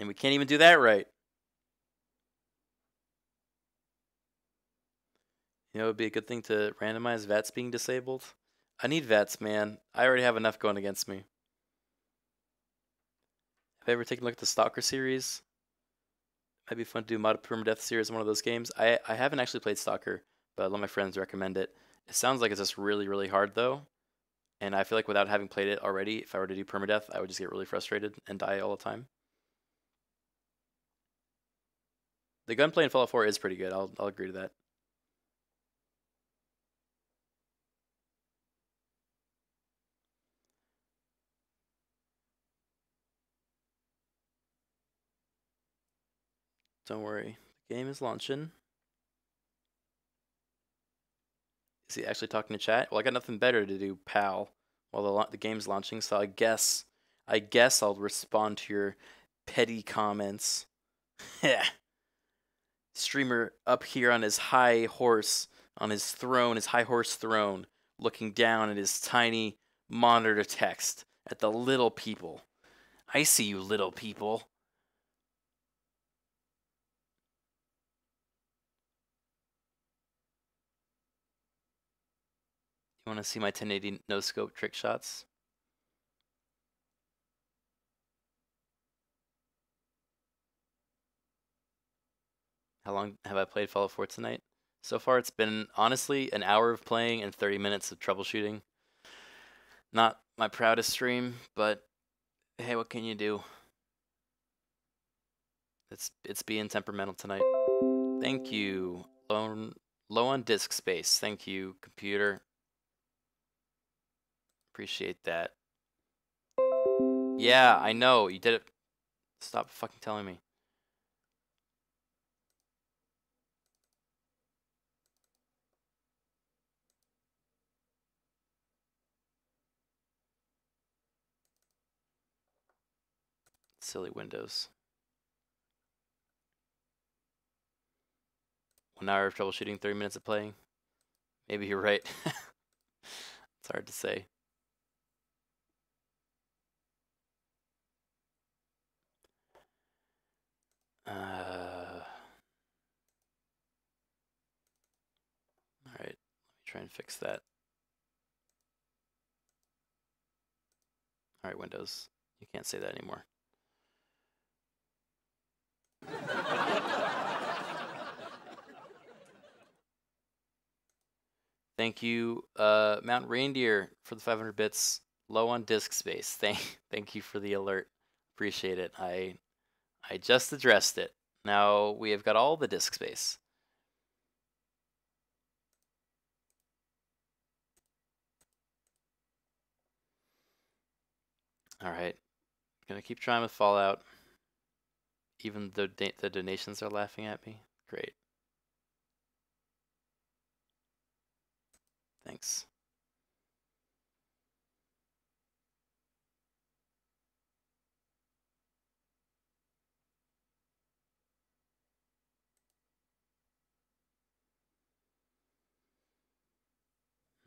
And we can't even do that right. You know, it would be a good thing to randomize VATS being disabled. I need VATS, man. I already have enough going against me. Have you ever taken a look at the Stalker series? Might be fun to do mod permadeath series in one of those games. I I haven't actually played Stalker, but a lot of my friends recommend it. It sounds like it's just really really hard though, and I feel like without having played it already, if I were to do permadeath, I would just get really frustrated and die all the time. The gunplay in Fallout 4 is pretty good. I'll I'll agree to that. Don't worry. The game is launching. Is he actually talking to chat? Well, I got nothing better to do, pal, while the, the game's launching. So I guess, I guess I'll respond to your petty comments. (laughs) Streamer up here on his high horse, on his throne, his high horse throne, looking down at his tiny monitor text at the little people. I see you, little people. Want to see my 1080 no scope trick shots? How long have I played Fallout 4 tonight? So far, it's been honestly an hour of playing and 30 minutes of troubleshooting. Not my proudest stream, but hey, what can you do? It's it's being temperamental tonight. Thank you. Low low on disk space. Thank you, computer. Appreciate that. Yeah, I know. You did it. Stop fucking telling me. Silly Windows. One hour of troubleshooting, 30 minutes of playing. Maybe you're right. (laughs) it's hard to say. Uh, all right, let me try and fix that. All right, Windows, you can't say that anymore. Thank you, uh, Mount Reindeer, for the 500 bits. Low on disk space. (laughs) Thank, thank you for the alert. Appreciate it. I, I just addressed it. Now we have got all the disk space. All right, gonna keep trying with Fallout. Even though the donations are laughing at me. Great. Thanks.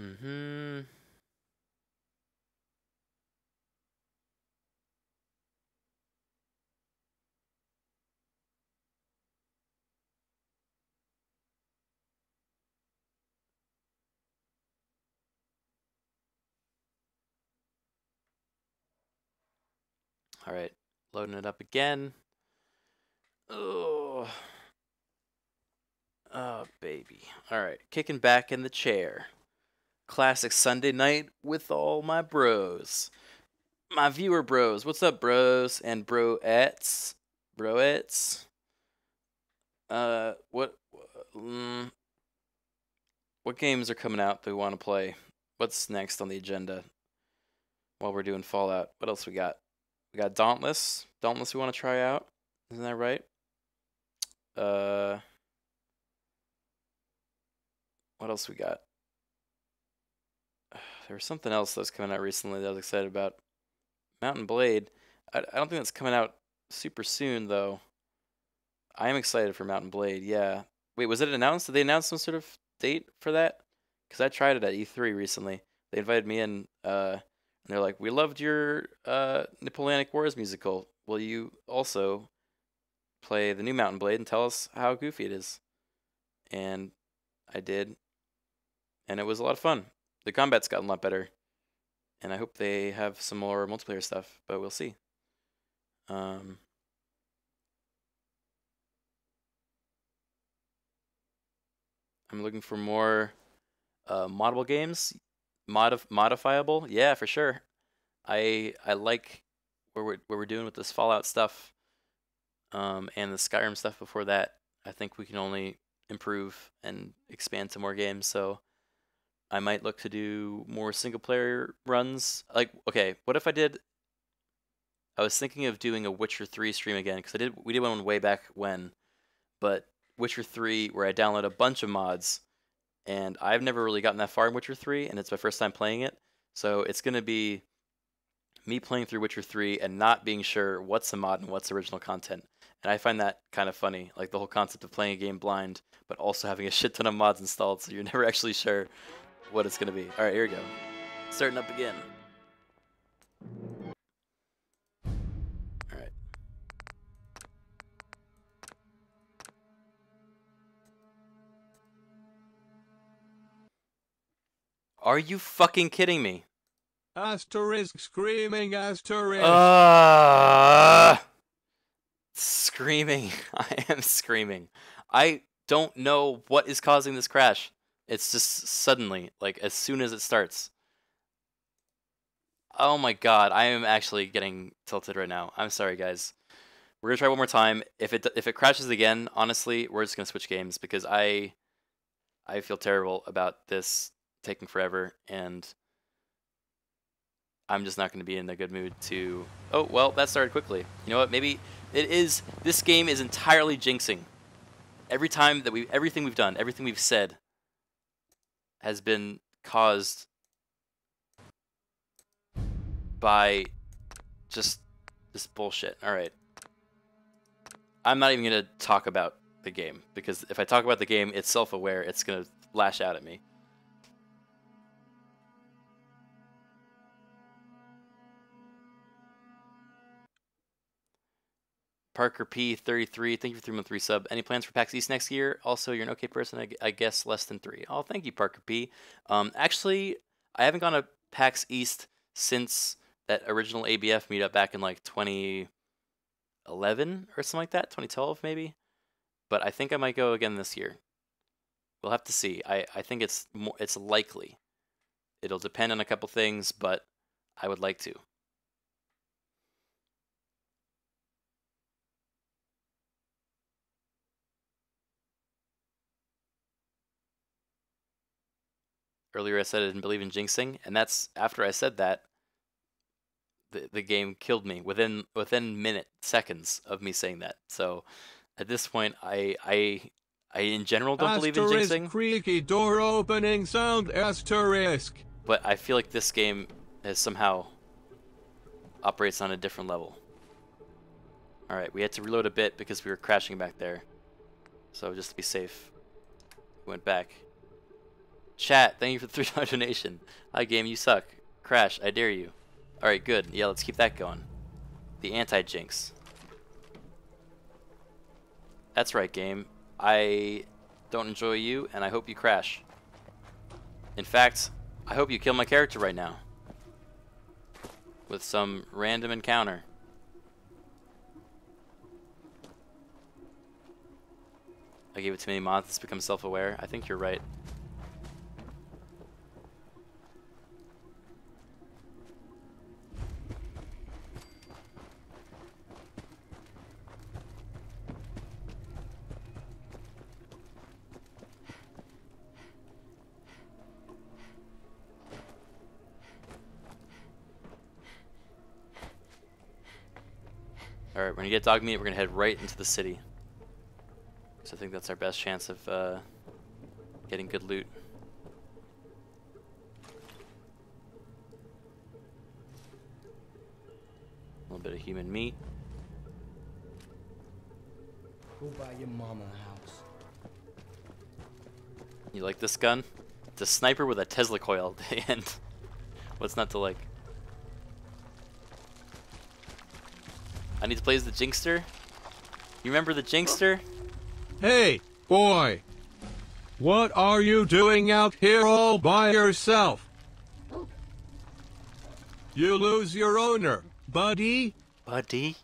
Mm-hmm. All right, loading it up again. Oh, oh, baby. All right, kicking back in the chair. Classic Sunday night with all my bros. My viewer bros. What's up, bros and broettes? Broettes? Uh, what, mm, what games are coming out that we want to play? What's next on the agenda while we're doing Fallout? What else we got? We got Dauntless. Dauntless we want to try out. Isn't that right? Uh What else we got? There was something else that was coming out recently that I was excited about. Mount & Blade. I, I don't think that's coming out super soon though. I am excited for Mount & Blade. Yeah. Wait, was it announced? Did they announce some sort of date for that? Because I tried it at E3 recently. They invited me in, uh, and they're like, "We loved your uh, Napoleonic Wars musical. Will you also play the new Mount & Blade and tell us how goofy it is?" And I did, and it was a lot of fun. The combat's gotten a lot better, and I hope they have some more multiplayer stuff. But we'll see. Um, I'm looking for more uh, moddable games, modif- modifiable. Yeah, for sure. I I like where we're where we're doing with this Fallout stuff, um, and the Skyrim stuff before that. I think we can only improve and expand to more games. So I might look to do more single player runs. Like, okay, what if I did? I was thinking of doing a Witcher three stream again because I did we did one way back when, but Witcher 3 where I download a bunch of mods, and I've never really gotten that far in Witcher 3, and it's my first time playing it. So it's gonna be me playing through Witcher 3 and not being sure what's a mod and what's original content. And I find that kind of funny, like the whole concept of playing a game blind, but also having a (laughs) shit ton of mods installed, so you're never actually sure what it's gonna be. All right, here we go. Starting up again. All right. Are you fucking kidding me? Asterisk screaming asterisk. Uh, screaming. (laughs) I am screaming. I don't know what is causing this crash. It's just suddenly, like as soon as it starts. Oh my god, I am actually getting tilted right now. I'm sorry, guys. We're gonna try one more time. If it if it crashes again, honestly, we're just gonna switch games because I I feel terrible about this taking forever and I'm just not to be in a good mood to. Oh well, that started quickly. You know what? Maybe it is. This game is entirely jinxing. Every time that we, everything we've done, everything we've said, has been caused by just this bullshit. All right. I'm not even going to talk about the game because if I talk about the game, it's self-aware. It's going to lash out at me. Parker P33, thank you for three month three sub. Any plans for PAX East next year? Also, you're an okay person, I, I guess less than three. Oh, thank you, Parker P. Um, actually, I haven't gone to PAX East since that original ABF meetup back in like 2011 or something like that, 2012 maybe. But I think I might go again this year. We'll have to see. I, I think it's more, it's likely. It'll depend on a couple things, but I would like to. Earlier I said I didn't believe in jinxing, and that's after I said that. The, the game killed me within within minute seconds of me saying that. So at this point, I I I in general don't believe in asterisk jinxing, creaky door opening sound asterisk. but I feel like this game has somehow operates on a different level. All right, we had to reload a bit because we were crashing back there. So just to be safe, we went back. Chat, thank you for the (laughs) three dollar donation. Hi game, you suck. Crash, I dare you. Alright, good. Yeah, let's keep that going. The anti-jinx. That's right, game. I don't enjoy you, and I hope you crash. In fact, I hope you kill my character right now. With some random encounter. I gave it too many mods, it's become self-aware. I think you're right. Alright, when you get Dogmeat, we're gonna head right into the city. So I think that's our best chance of uh, getting good loot. A little bit of human meat. Go buy your mama a house. You like this gun? It's a sniper with a Tesla coil at the (laughs) end. What's not to like? I need to play as the Jinxter. You remember the Jinxter? Hey, boy. What are you doing out here all by yourself? You lose your owner, buddy. Buddy?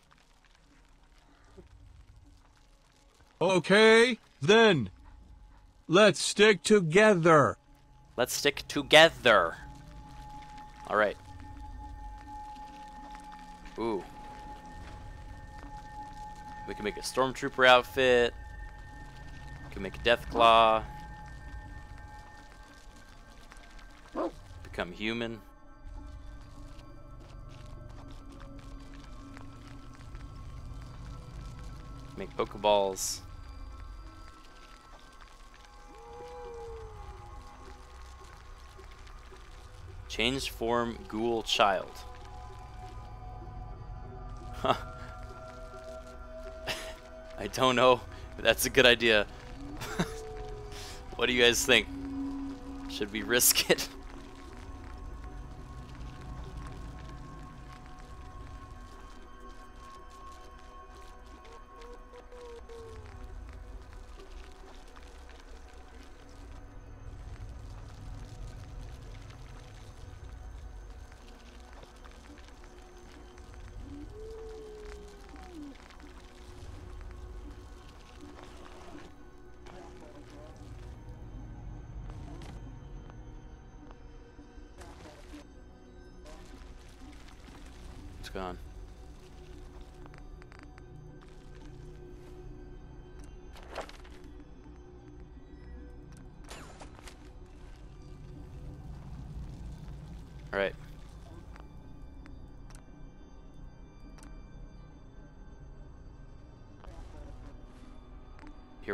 Okay, then. Let's stick together. Let's stick together. All right. Ooh. We can make a stormtrooper outfit. We can make a deathclaw. Become human. Make pokeballs. Change form ghoul child. Huh. I don't know if that's a good idea. (laughs) what do you guys think? Should we risk it?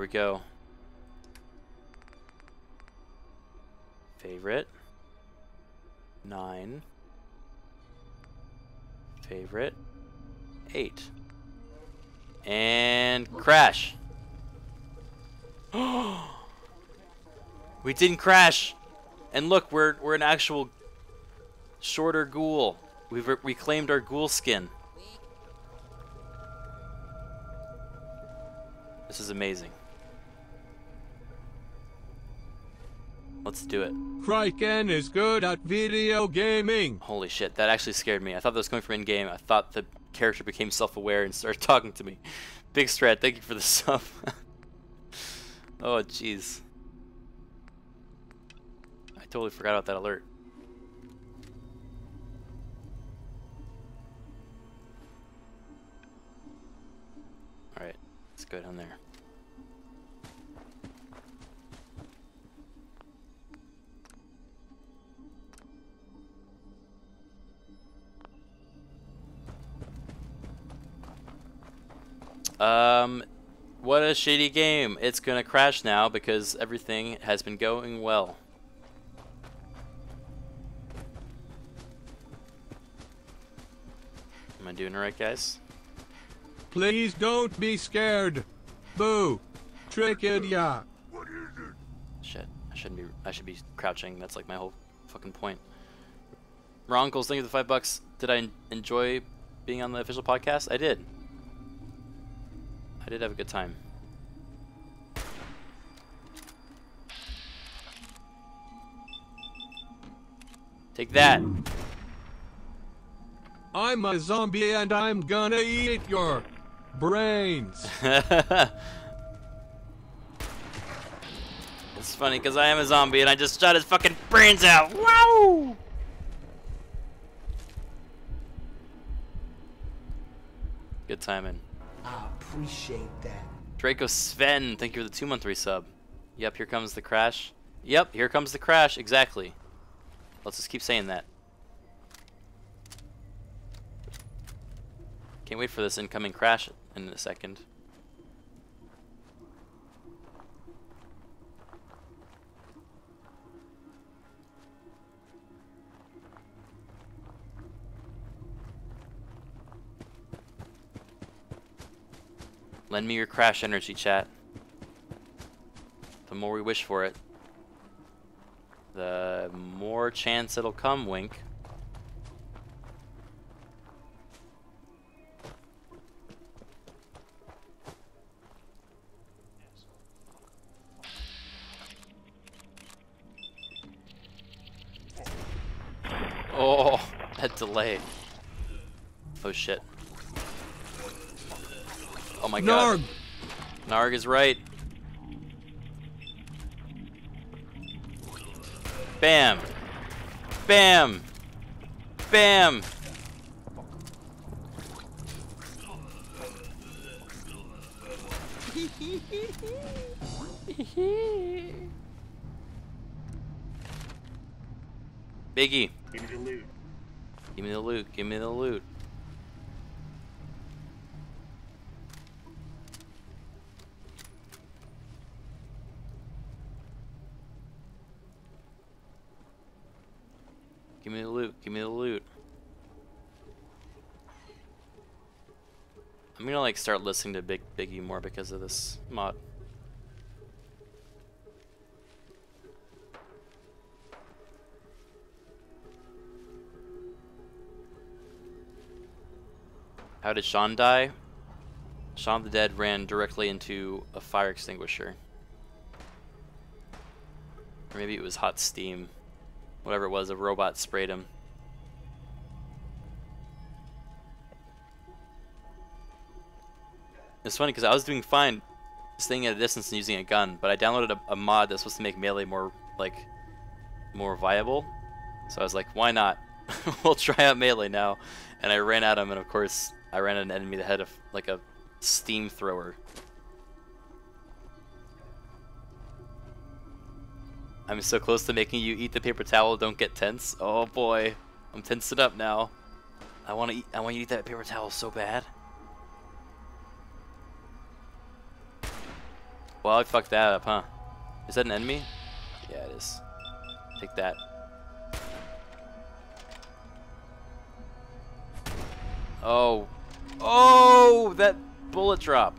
We go. Favorite. Nine favorite. Eight. And crash. (gasps) we didn't crash. And look, we're we're an actual shorter ghoul. We've re reclaimed our ghoul skin. This is amazing. Let's do it. Criken is good at video gaming. Holy shit, that actually scared me. I thought that was coming from in-game. I thought the character became self-aware and started (laughs) talking to me. Big Strat, thank you for the (laughs) sub. oh, jeez. I totally forgot about that alert. Alright, let's go down there. Um, what a shitty game. It's gonna crash now because everything has been going well. Am I doing it right, guys? Please don't be scared. Boo. Tricked ya. Shit, I shouldn't be. I should be crouching. That's like my whole fucking point. Ronkles, thank you for the five bucks. Did I enjoy being on the official podcast? I did. I did have a good time. Take that. I'm a zombie and I'm gonna eat your brains. (laughs) it's funny because I am a zombie and I just shot his fucking brains out. Wow! Good timing. Appreciate that. Draco Sven, thank you for the two month resub. Yep, here comes the crash. Yep, here comes the crash. Exactly. Let's just keep saying that. Can't wait for this incoming crash in a second. Lend me your crash energy, chat. The more we wish for it, the more chance it'll come, Wink. Oh, that delay. Oh shit. Oh my god. Narg. Narg is right. Bam. Bam. Bam. Biggie. Give me the loot. Give me the loot. Give me the loot. Give me the loot. Give me the loot. I'm gonna like start listening to Big Biggie more because of this mod. How did Shaun die? Of the Dead ran directly into a fire extinguisher. Or maybe it was hot steam. Whatever it was, a robot sprayed him. It's funny because I was doing fine staying at a distance and using a gun, but I downloaded a, a mod that's supposed to make melee more, like, more viable. So I was like, why not? (laughs) we'll try out melee now. And I ran at him, and of course, I ran at an enemy that had a, like a steam thrower. I'm so close to making you eat the paper towel. Don't get tense. Oh boy, I'm tensing up now. I want to eat. I want you to eat that paper towel so bad. Well, I fucked that up, huh? Is that an enemy? Yeah, it is. Take that. Oh. Oh, that bullet drop.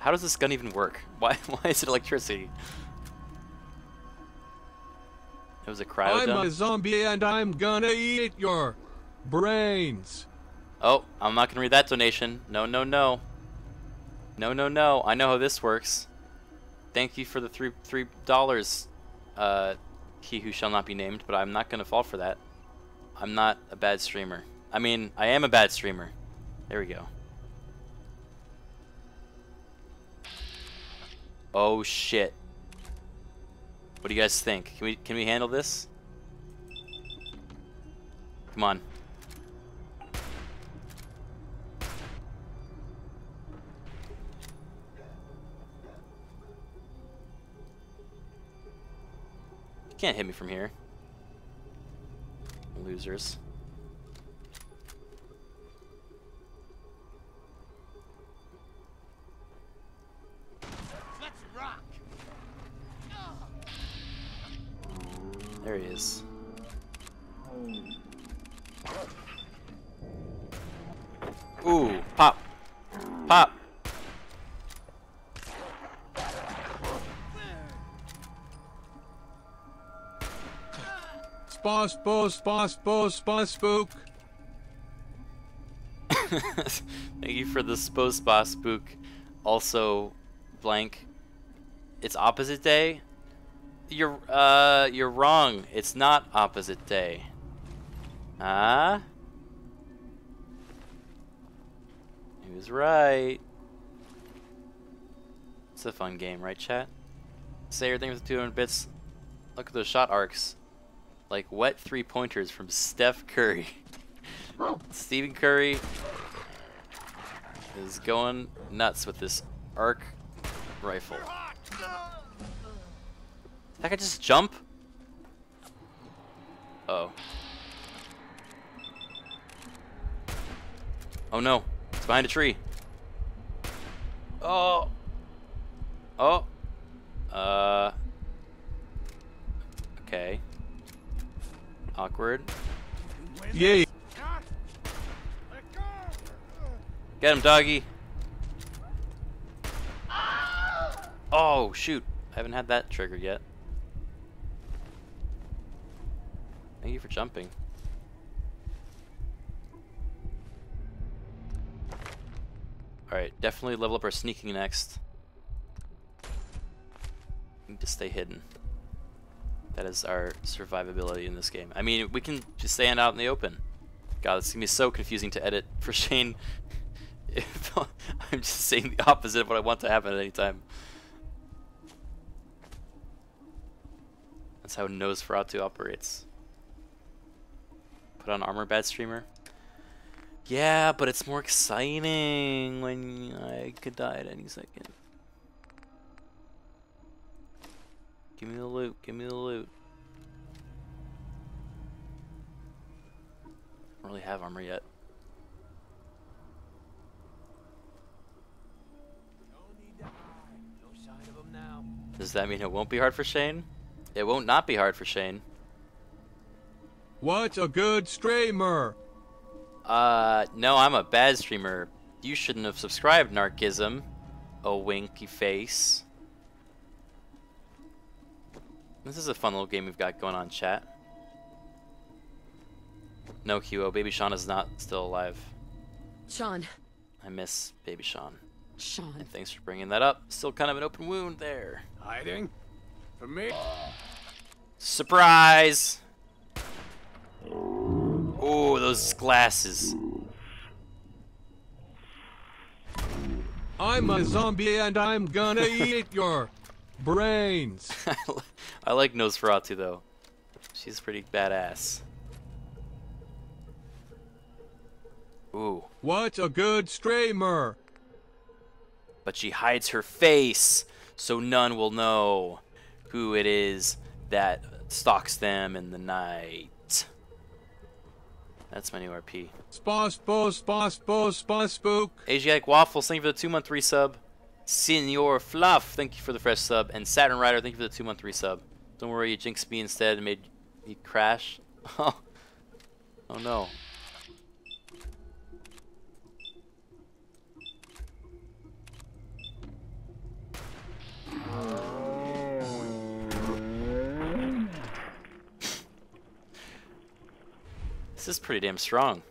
How does this gun even work? Why, (laughs) why is it electricity? It was a cryo I'm a zombie and I'm gonna eat your brains. Oh, I'm not gonna read that donation. No, no, no. No, no, no. I know how this works. Thank you for the three three dollars, uh, he who shall not be named. But I'm not gonna fall for that. I'm not a bad streamer. I mean, I am a bad streamer. There we go. Oh shit. What do you guys think? Can we can we handle this? Come on. You can't hit me from here. Losers. There he is. Ooh, pop. Pop. Spa spo spa spo spa spook. (laughs) Thank you for the Spo Spa spook. Also, blank. It's opposite day. You're uh you're wrong. It's not opposite day. Huh? He was right. It's a fun game, right, chat? Say everything with 200 bits. Look at those shot arcs. Like wet three pointers from Steph Curry. (laughs) Stephen Curry is going nuts with this arc rifle. That guy just jump? Oh. Oh no, it's behind a tree. Oh. Oh. Uh. Okay. Awkward. Yay. Get him, doggy. Oh, shoot. I haven't had that triggered yet. Thank you for jumping. Alright, definitely level up our sneaking next. Need to stay hidden. That is our survivability in this game. I mean, we can just stand out in the open. God, it's gonna be so confusing to edit for (laughs) Shane if (laughs) I'm just saying the opposite of what I want to happen at any time. That's how Nosferatu operates. Put on armor, bad streamer. Yeah, but it's more exciting when I could die at any second. Give me the loot, give me the loot. I don't really have armor yet. Does that mean it won't be hard for Shane? It won't not be hard for Shane. What a good streamer! Uh, no, I'm a bad streamer. You shouldn't have subscribed, Narcism. A winky face. This is a fun little game we've got going on, chat. No QO, Baby Shaun is not still alive. Shaun. I miss Baby Shaun. Shaun. And thanks for bringing that up. Still kind of an open wound there. Hiding? From me? Surprise! Oh, those glasses. I'm a zombie and I'm gonna (laughs) eat your brains. (laughs) I like Nosferatu though. She's pretty badass. Ooh. What a good streamer! But she hides her face so none will know who it is that stalks them in the night. That's my new RP. Spa spo spa spo spa spook. Asiatic Waffles, thank you for the two month resub. Senor Fluff, thank you for the fresh sub. And Saturn Rider, thank you for the two month resub. Don't worry, you jinxed me instead and made me crash. (laughs) Oh, oh no. This is pretty damn strong.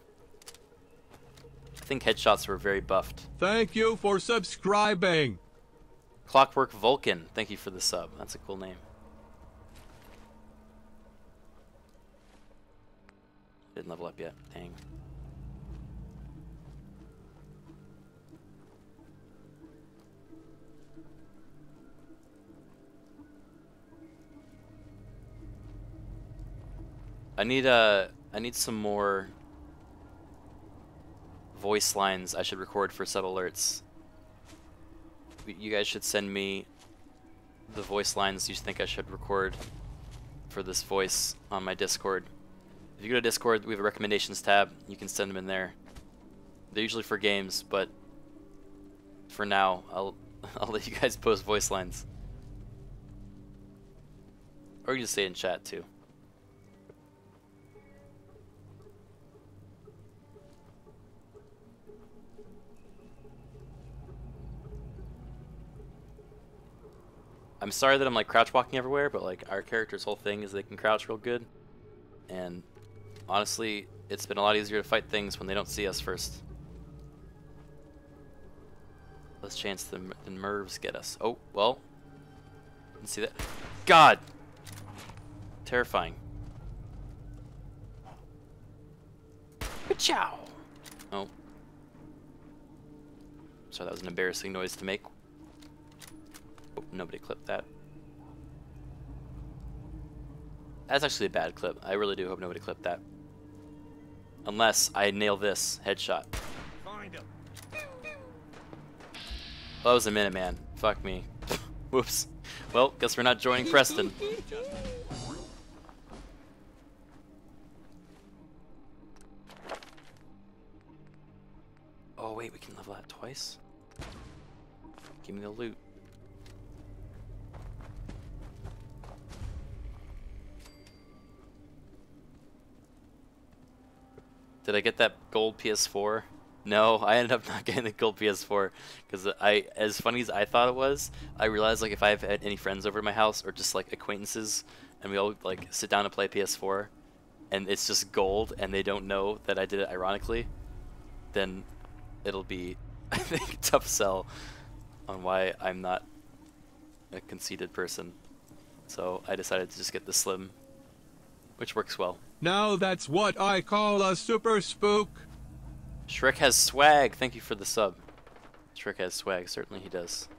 I think headshots were very buffed. Thank you for subscribing. Clockwork Vulcan, thank you for the sub. That's a cool name. Didn't level up yet. Dang. I need uh I need some more voice lines I should record for sub alerts. You guys should send me the voice lines you think I should record for this voice on my Discord. If you go to Discord, we have a recommendations tab. You can send them in there. They're usually for games, but for now, I'll (laughs) I'll let you guys post voice lines. Or you can just say in chat too. I'm sorry that I'm like crouch walking everywhere, but like our character's whole thing is they can crouch real good. And honestly, it's been a lot easier to fight things when they don't see us first. Less chance the, than MIRVs get us. Oh, well. Didn't see that. God! Terrifying. Chow. Oh. Sorry, that was an embarrassing noise to make. Hope nobody clipped that. That's actually a bad clip. I really do hope nobody clipped that. Unless I nail this headshot. Find him. Well, that was a minute, man. Fuck me. (laughs) Whoops. Well, guess we're not joining Preston. (laughs) Oh wait, we can level that twice? Give me the loot. Did I get that gold PS4? No, I ended up (laughs) not getting the gold PS4 because I, as funny as I thought it was, I realized like if I have had any friends over my house or just like acquaintances, and we all like sit down and play PS4, and it's just gold, and they don't know that I did it ironically, then it'll be, (laughs) I think, tough sell on why I'm not a conceited person. So I decided to just get the slim, which works well. Now that's what I call a super spook. Shrek has swag. Thank you for the sub. Shrek has swag. Certainly he does.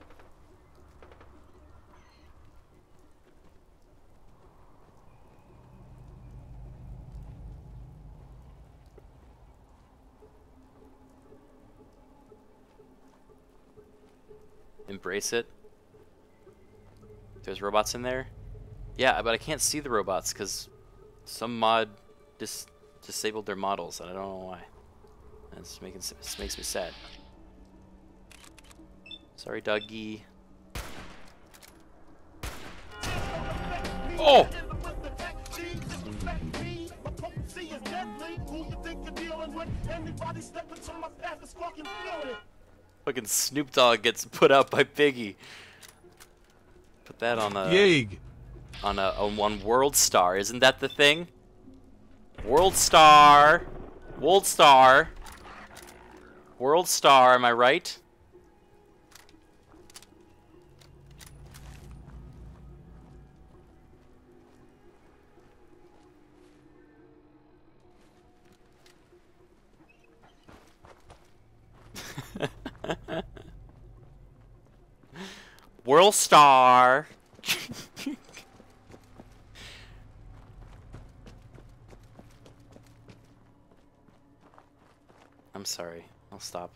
Embrace it. There's robots in there? Yeah, but I can't see the robots because some mod dis disabled their models, and I don't know why. That's making this makes me sad. Sorry, Dougie. Oh! you think you're dealing with? Anybody step into my path is fucking Snoop Dogg gets put out by Biggie. Put that on a Yeeg. On a on one World Star. Isn't that the thing? World Star, World Star, World Star. Am I right? (laughs) World Star. (laughs) I'm sorry. I'll stop.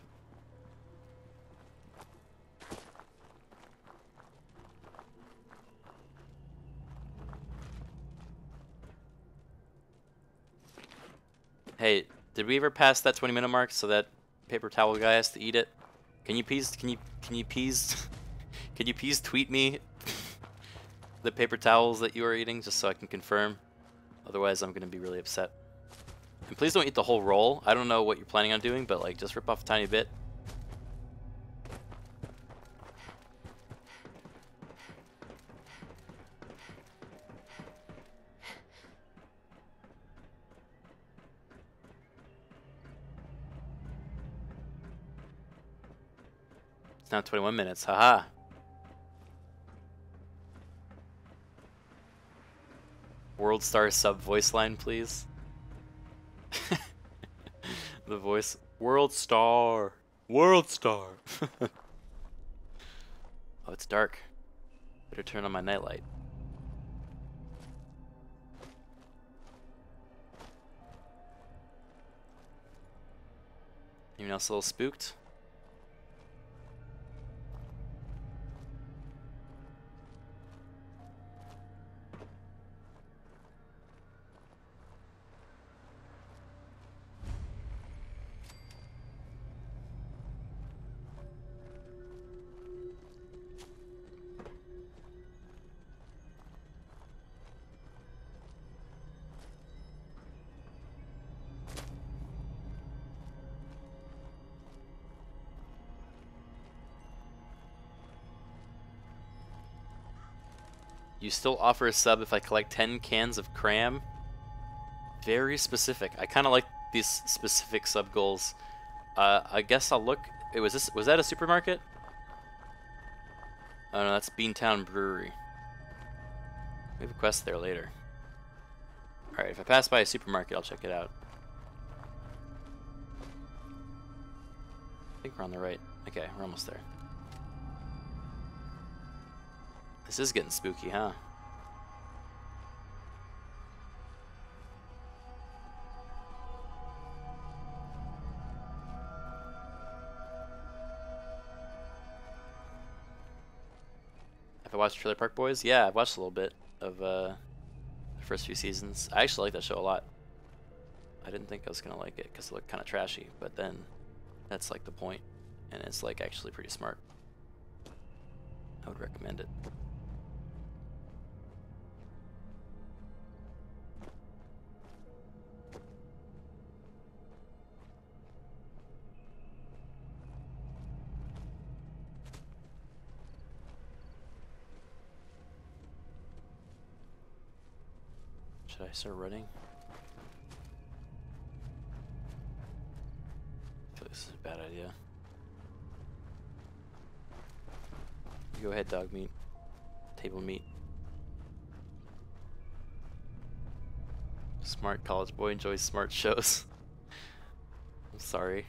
Hey, did we ever pass that 20 minute mark so that paper towel guy has to eat it? Can you please can you can you please (laughs) can you please tweet me (laughs) the paper towels that you are eating just so I can confirm? Otherwise I'm gonna be really upset. And please don't eat the whole roll. I don't know what you're planning on doing, but like just rip off a tiny bit. It's now 21 minutes. Haha. World Star sub voice line, please. The voice. World Star. World Star. (laughs) oh, it's dark. Better turn on my nightlight. Anyone else a little spooked? You still offer a sub if I collect 10 cans of cram? Very specific. I kind of like these specific sub goals. Uh, I guess I'll look. It was this. Was that a supermarket? Oh no, that's Beantown Brewery. We have a quest there later. Alright, if I pass by a supermarket, I'll check it out. I think we're on the right. Okay, we're almost there. This is getting spooky, huh? Have I watched Trailer Park Boys? Yeah, I've watched a little bit of uh, the first few seasons. I actually like that show a lot. I didn't think I was gonna like it because it looked kind of trashy, but then that's like the point, and it's like actually pretty smart. I would recommend it. Should I start running? This is a bad idea. Go ahead, Dogmeat. Table meat. Smart college boy enjoys smart shows. (laughs) I'm sorry.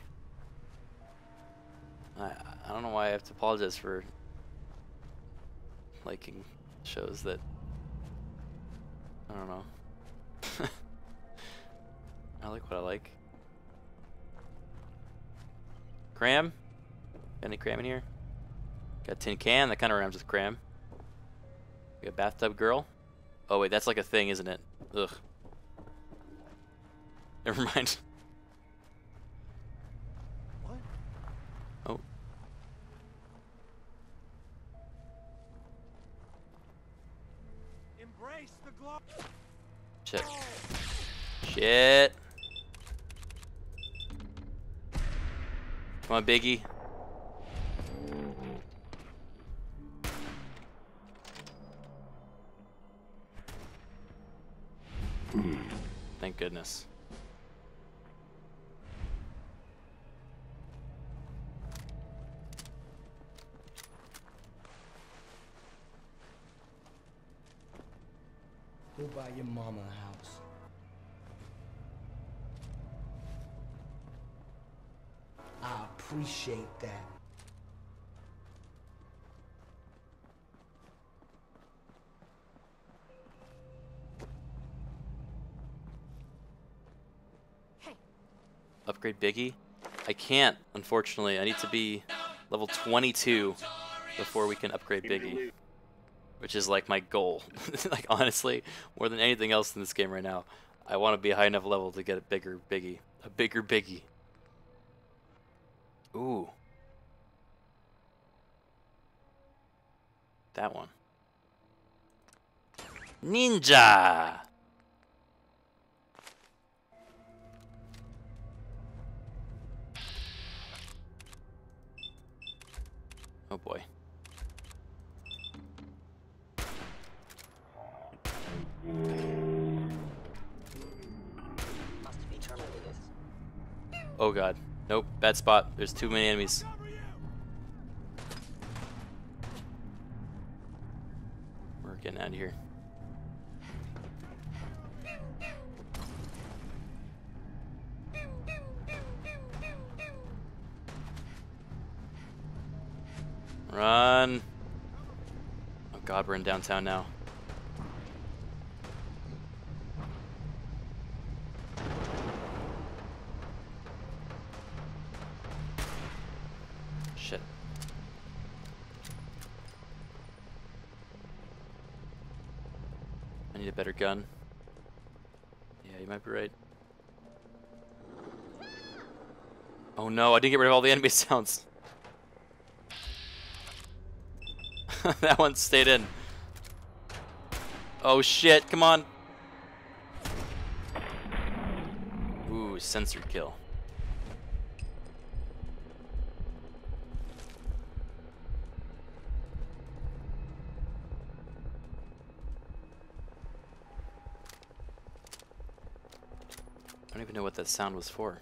I I don't know why I have to apologize for liking shows that I don't know. I like what I like. Cram? Got any cram in here? Got tin can, that kind of rhymes with cram. We got bathtub girl. Oh wait, that's like a thing, isn't it? Ugh. (laughs) Never mind. What? Oh. Embrace the glow. Shit. Shit. Come on, Biggie. Thank goodness. Go buy your mama a house. Appreciate that. Upgrade Biggie? I can't, unfortunately. I need to be level 22 before we can upgrade Biggie. Which is like my goal. (laughs) like honestly, more than anything else in this game right now. I want to be high enough level to get a bigger Biggie. A bigger Biggie. Ooh. That one. Ninja! Oh boy. Must be. Oh god. Nope, bad spot. There's too many enemies. We're getting out of here. Run! Oh god, we're in downtown now. Gun. Yeah, you might be right. Oh no, I didn't get rid of all the enemy (laughs) sounds. (laughs) that one stayed in. Oh shit, come on. Ooh, sensor kill. Know what that sound was for.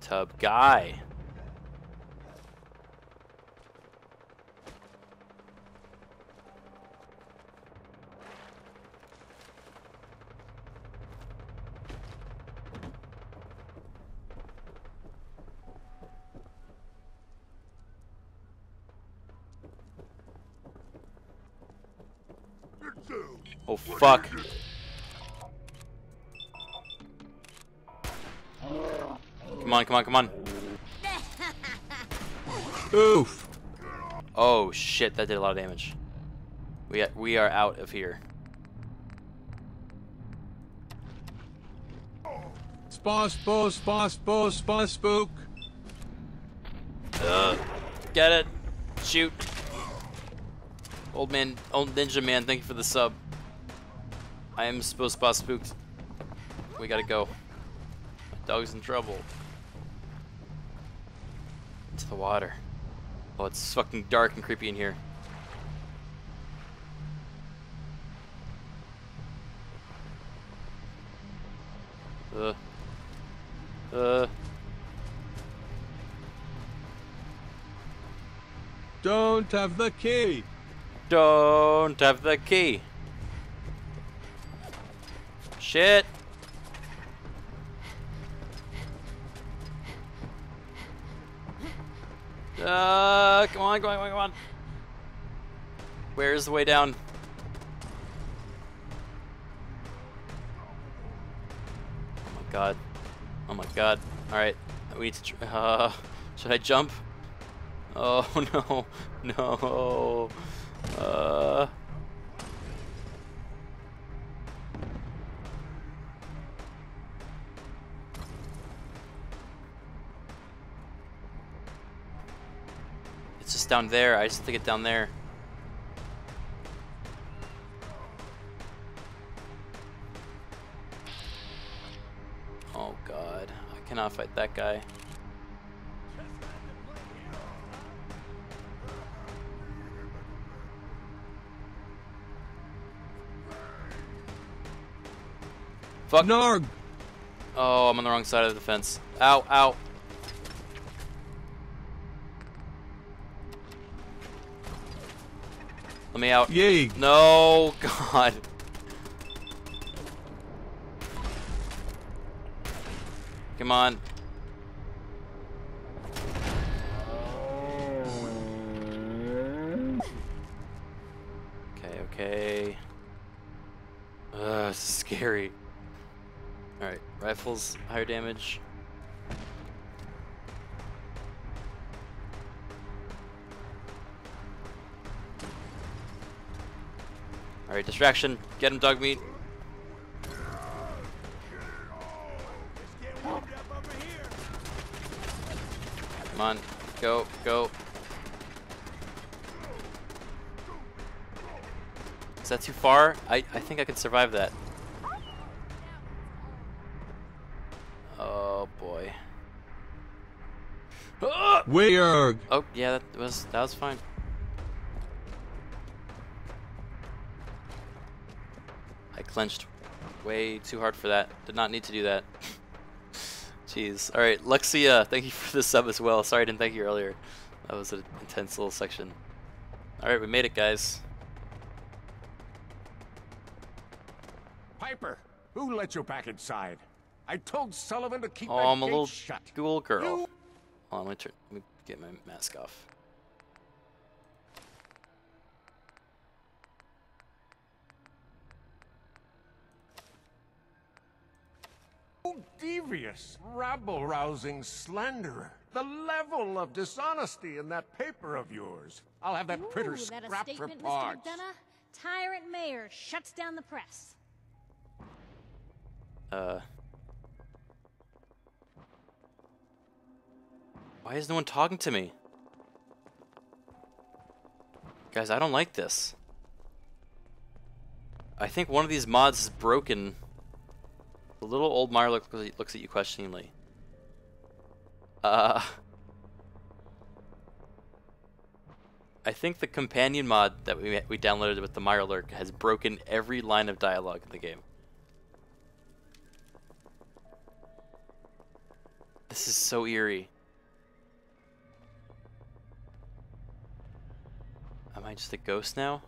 Tub guy. Oh fuck. Come on, come on, come on. Oof. Oh shit, that did a lot of damage. We we are out of here. Spa, spa, spa, spa, spa, spook. Ugh. Get it. Shoot. Old man, old ninja man, thank you for the sub. I am supposed to boss spooked. We gotta go. Dog's in trouble. Into the water. Oh, it's fucking dark and creepy in here. Uh. Uh. Don't have the key. Don't have the key. Shit. Uh, come on, come on, come on. Where's the way down? Oh my god. Oh my god. Alright, we need to. Uh, should I jump? Oh (laughs) no, no. Uh. Down there. I just think it down there. Oh god, I cannot fight that guy. Fuck. Narg! Oh, I'm on the wrong side of the fence. Ow, ow. Let me out. Yay! No, (laughs) God. Come on. Okay, okay. Ugh, this is scary. Alright, rifles, higher damage. Distraction. Get him, Dogmeat. Get warmed up over here. Come on. Go, go. Is that too far? I, I think I could survive that. Oh boy. Weird! Oh yeah, that was that was fine. Clenched way too hard for that. Did not need to do that. (laughs) Jeez. All right, Lexia, thank you for the sub as well. Sorry I didn't thank you earlier. That was an intense little section. All right, we made it, guys. Piper, who let you back inside? I told Sullivan to keep Oh, that I'm a little shut. school girl. You- Hold on, let me, turn, let me get my mask off. You rabble-rousing slanderer. The level of dishonesty in that paper of yours. I'll have that printer Ooh, that a scrapped for statement, Mr. McDonough? Tyrant mayor shuts down the press. Uh. Why is no one talking to me? Guys, I don't like this. I think one of these mods is broken. The little old Mario looks, looks at you questioningly. Uh. I think the companion mod that we, we downloaded with the Mirelurk has broken every line of dialogue in the game. This is so eerie. Am I just a ghost now?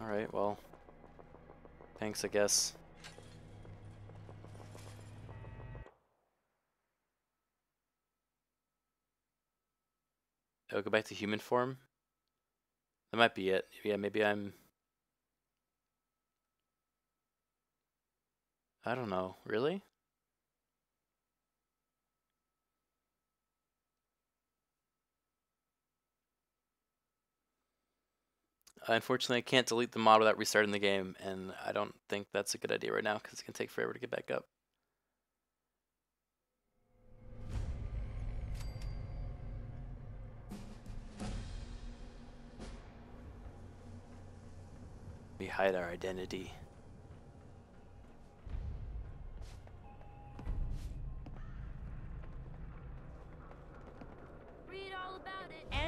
Alright, well. Thanks, I guess. I'll go back to human form? That might be it. Yeah, maybe I'm... I don't know. Really? Unfortunately, I can't delete the mod without restarting the game, and I don't think that's a good idea right now because it's going to take forever to get back up. We hide our identity.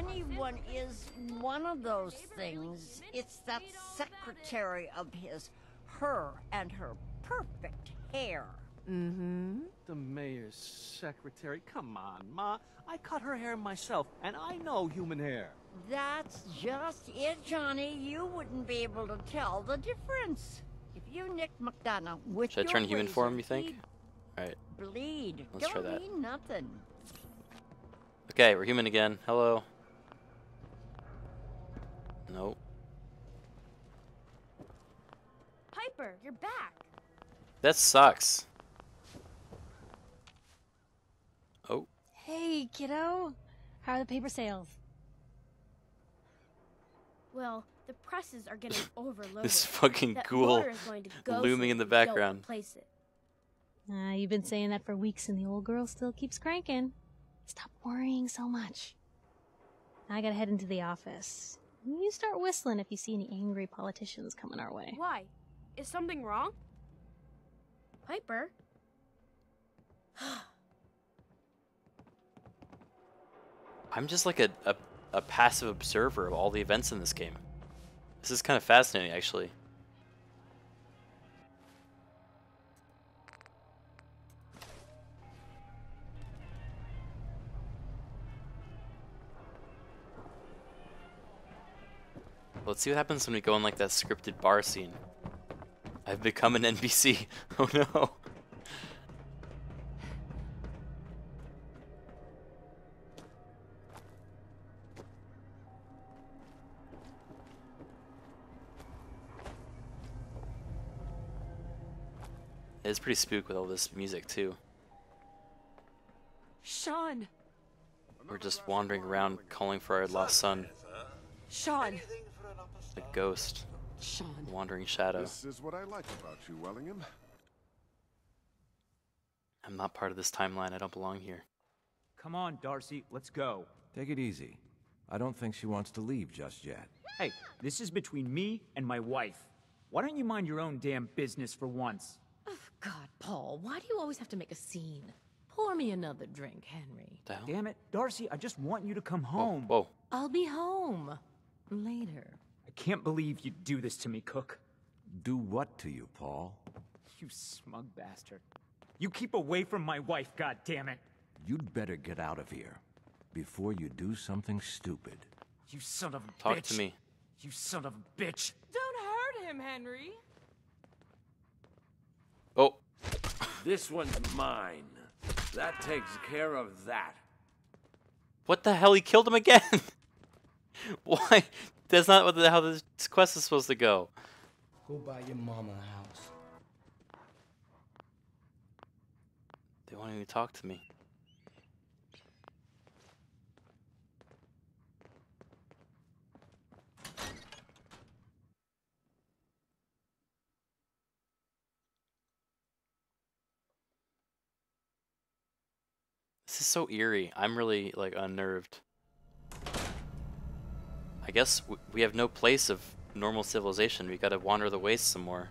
Anyone is one of those things. It's that secretary of his, her and her perfect hair. Mm-hmm. The mayor's secretary. Come on, Ma. I cut her hair myself, and I know human hair. That's just it, Johnny. You wouldn't be able to tell the difference. If you Nick McDonough with Should I turn human razor, form, you think? Alright. Bleed. Let's Don't that. mean nothing. Okay, we're human again. Hello. Nope. Piper, you're back. That sucks. Oh. Hey, kiddo. How are the paper sales? Well, the presses are getting (laughs) overloaded. This fucking That ghoul motor is going to go looming in the if we don't background. Replace it. Uh, you've been saying that for weeks and the old girl still keeps cranking. Stop worrying so much. I gotta head into the office. You start whistling if you see any angry politicians coming our way. Why? Is something wrong? Piper? (gasps) I'm just like a, a, a passive observer of all the events in this game. This is kind of fascinating, actually. Let's see what happens when we go in like that scripted bar scene. I've become an NPC. (laughs) Oh no. It's pretty spook with all this music too. Shaun! We're just wandering around calling for our lost son. Shaun! A ghost. Shaun. Wandering shadow. This is what I like about you, Wellingham. I'm not part of this timeline. I don't belong here. Come on, Darcy, let's go. Take it easy. I don't think she wants to leave just yet. Hey, this is between me and my wife. Why don't you mind your own damn business for once? Oh, God, Paul, why do you always have to make a scene? Pour me another drink, Henry. Damn it, Darcy, I just want you to come home. Whoa. I'll be home. Later. I can't believe you'd do this to me, Cooke. Do what to you, Paul? You smug bastard. You keep away from my wife, God damn it! You'd better get out of here before you do something stupid. You son of a bitch. Talk bitch! to me. You son of a bitch! Don't hurt him, Henry. Oh. This one's mine. That takes care of that. What the hell? He killed him again. (laughs) Why? That's not what the, how this quest is supposed to go. Go buy your mama a house. They won't even talk to me. This is so eerie. I'm really like unnerved. I guess we have no place of normal civilization. We gotta wander the wastes some more.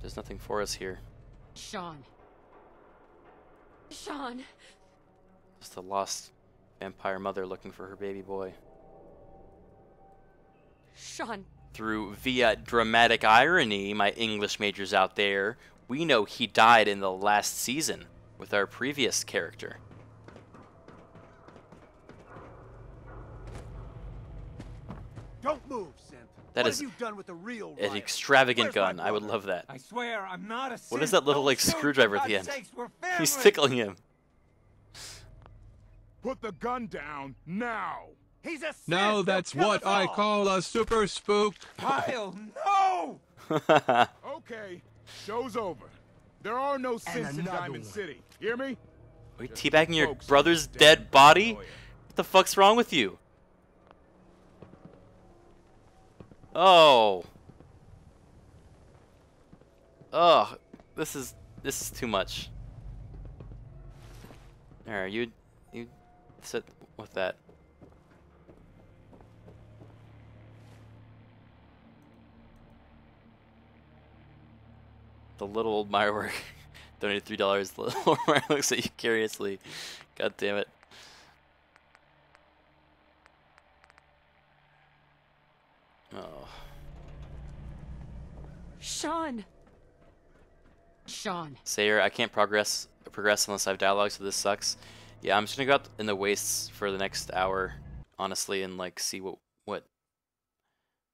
There's nothing for us here. Shaun. Shaun. Just a lost vampire mother looking for her baby boy. Shaun. Through via dramatic irony, my English majors out there, we know he died in the last season with our previous character. Don't move, Simp. That what is have you done with the real An extravagant Where's gun. I would love that. I swear I'm not a What is that little like screwdriver at the end? Sakes, (laughs) He's tickling him. Put the gun down now. He's a Now simp. that's what I call a super spook. Kyle, no! (laughs) Okay, show's over. There are no synths in Diamond one. City. Hear me? Are you teabagging your brother's dead dead body? Oh, lawyer. What the fuck's wrong with you? Oh. Ugh. This is this is too much. Alright, you you sit with that. The little old Mirelurk donated (laughs) three dollars. The little looks at you curiously. God damn it. Oh. Shaun. Shaun. Sayer, I can't progress progress unless I have dialogue, so this sucks. Yeah, I'm just gonna go out in the wastes for the next hour, honestly, and like see what what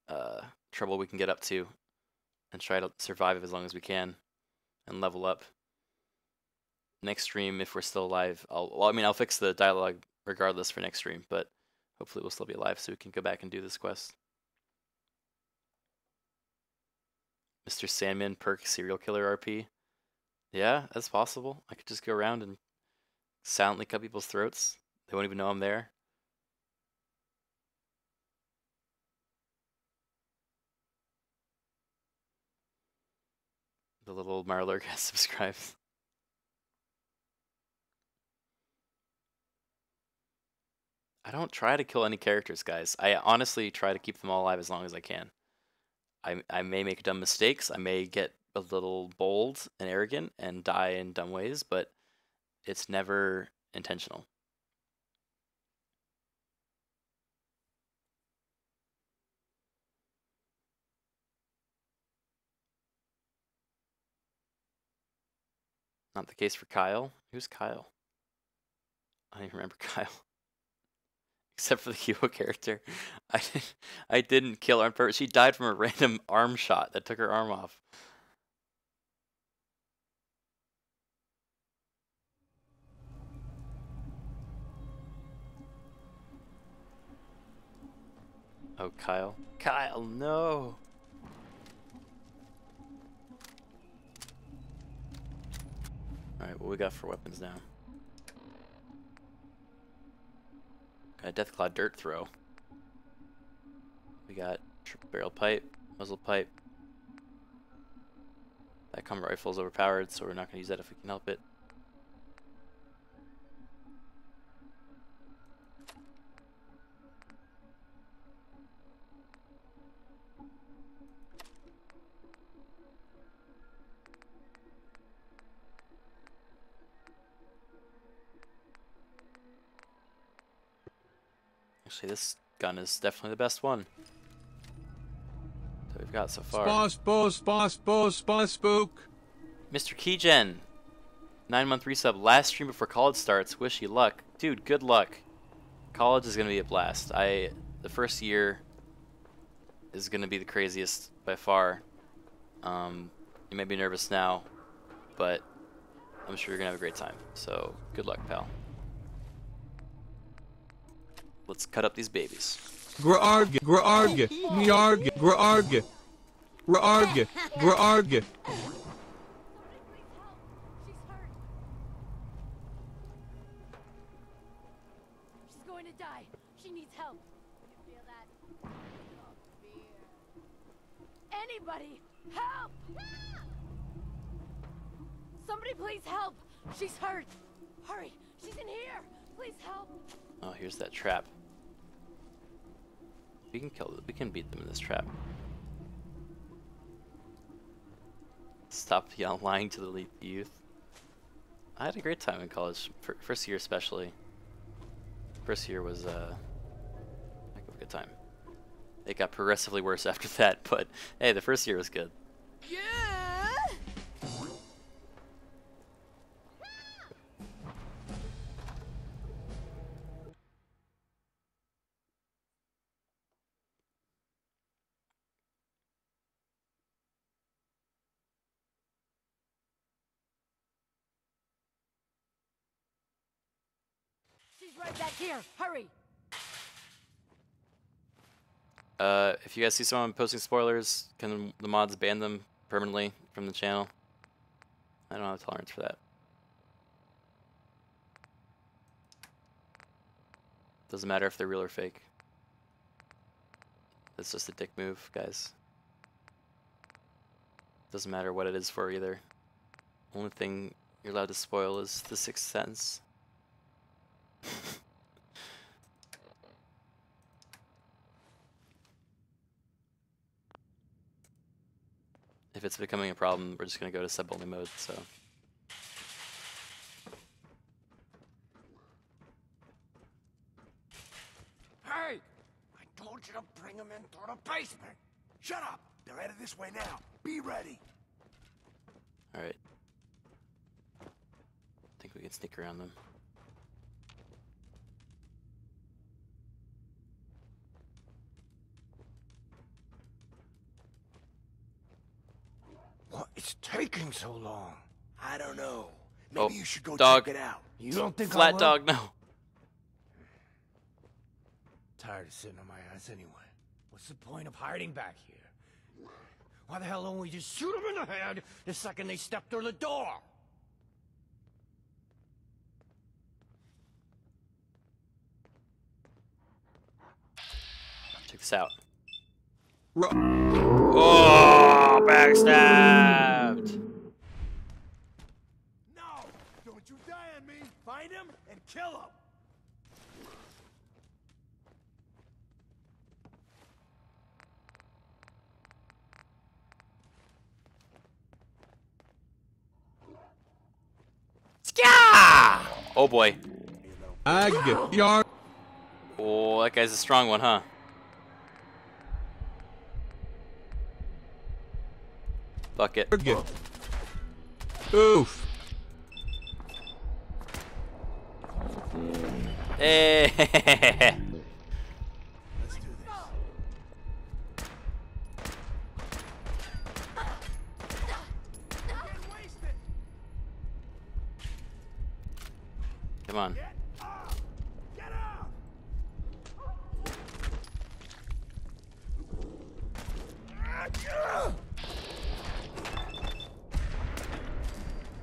uh trouble we can get up to, and try to survive as long as we can, and level up. Next stream, if we're still alive, I'll well, I mean, I'll fix the dialogue regardless for next stream, but hopefully we'll still be alive so we can go back and do this quest. Mr. Sandman perk serial killer RP. Yeah, that's possible. I could just go around and silently cut people's throats. They won't even know I'm there. The little Mirelurk has (laughs) subscribes. I don't try to kill any characters, guys. I honestly try to keep them all alive as long as I can. I, I may make dumb mistakes. I may get a little bold and arrogant and die in dumb ways, but it's never intentional. Not the case for Kyle. Who's Kyle? I don't even remember (laughs) Kyle. Except for the (laughs) Hugo character. I, I didn't kill her on purpose. She died from a random (laughs) arm shot that took her arm off. Oh, Kyle. Kyle, no! Alright, what we got for weapons now? Got a Deathclaw dirt throw. We got triple barrel pipe, muzzle pipe. That combat rifle is overpowered, so we're not going to use that if we can help it. Actually, this gun is definitely the best one that we've got so far. Boss, boss, boss, boss, boss, spook. Mr. Keygen, nine month resub. Last stream before college starts. Wish you luck, dude. Good luck. College is gonna be a blast. I the first year is gonna be the craziest by far. Um, you may be nervous now, but I'm sure you're gonna have a great time. So good luck, pal. Let's cut up these babies. Grarg, grarg, nyarg, grarg, grarg, grarg. She's hurt. She's going to die. She needs help. You feel that? Anybody, help! Somebody please help! She's hurt! Hurry! She's in here! Please help! Oh, here's that trap. We can kill them. We can beat them in this trap. Stop lying to the youth. I had a great time in college. First year, especially. First year was uh, a good time. It got progressively worse (laughs) after that, but hey, the first year was good. She's back here! Hurry! Uh, if you guys see someone posting spoilers, can the mods ban them permanently from the channel? I don't have tolerance for that. Doesn't matter if they're real or fake. It's just a dick move, guys. Doesn't matter what it is for either. Only thing you're allowed to spoil is the sixth sense. (laughs) it's becoming a problem, we're just gonna go to sub-only mode, so. Hey! I told you to bring him into the basement! Shut up! They're headed this way now. Be ready. Alright. I think we can sneak around them. What is taking so long? I don't know. Oh, Maybe you should go dog. check it out. You don't think I Flat will? dog, no. Tired of sitting on my ass anyway. What's the point of hiding back here? Why the hell don't we just shoot them in the head the second they step through the door? Check this out. Oh, backstabbed. No! Don't you die on me! Find him and kill him! Ska! Oh boy. Ag. Oh, that guy's a strong one, huh? Bucket. Oof. Hey. (laughs) Come on.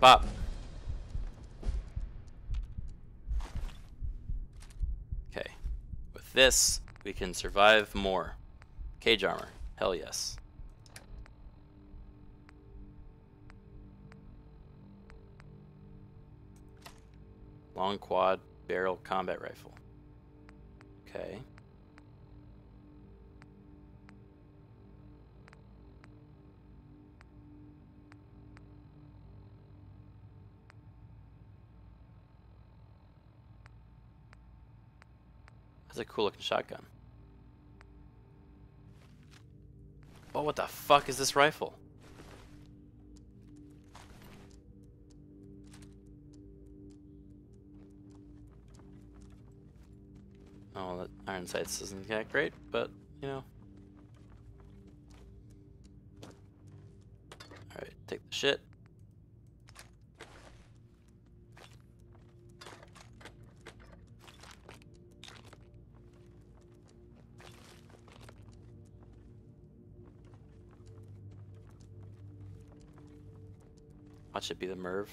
Pop. Okay. With this, we can survive more. Cage armor. Hell yes. Long quad barrel combat rifle. Okay. That's a cool looking shotgun. Oh, what the fuck is this rifle? Oh, that iron sights isn't that great, but, you know. Alright, take the shit. It be the MIRV.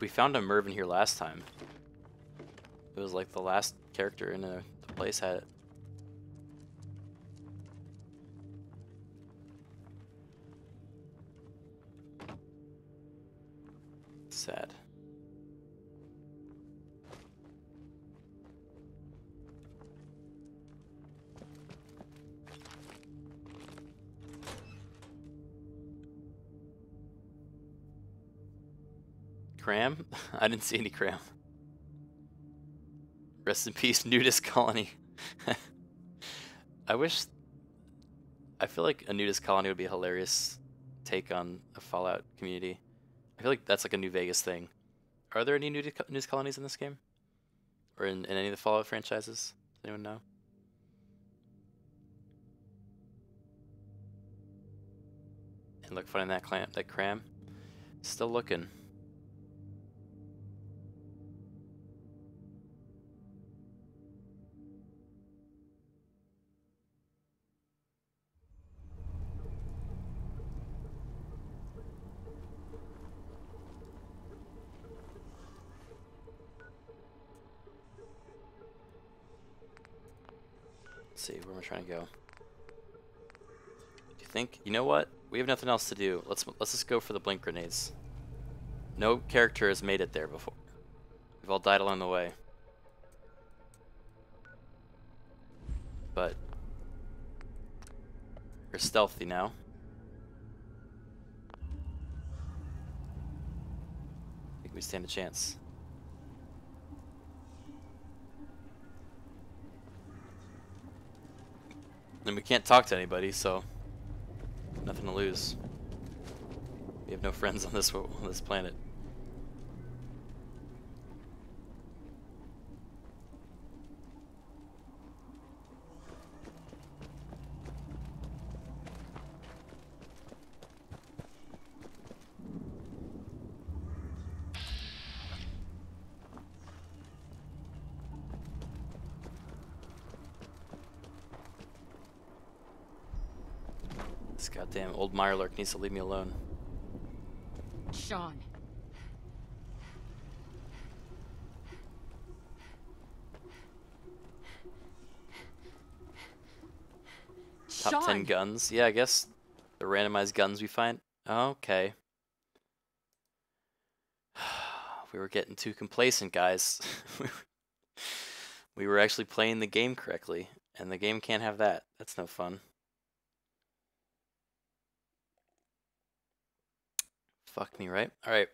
We found a MIRV in here last time. It was like the last character in a, the place had it. Cram? (laughs) I didn't see any cram. Rest in peace, (laughs) nudist colony. (laughs) I wish. I feel like a nudist colony would be a hilarious take on a Fallout community. I feel like that's like a New Vegas thing. Are there any nudist, colonies in this game? Or in, in any of the Fallout franchises? Does anyone know? And look, finding that clamp, that cram. Still looking. Go? Do you think? You know what? We have nothing else to do. Let's let's just go for the blink grenades. No character has made it there before. We've all died along the way. But we're stealthy now. I think we stand a chance. And we can't talk to anybody, so nothing to lose. We have no friends on this (laughs) on this planet. Goddamn old Mirelurk needs to leave me alone. Shaun. Top 10 guns. Yeah, I guess the randomized guns we find. Okay. (sighs) we were getting too complacent, guys. (laughs) we were actually playing the game correctly, and the game can't have that. That's no fun. Fuck me, right? All right.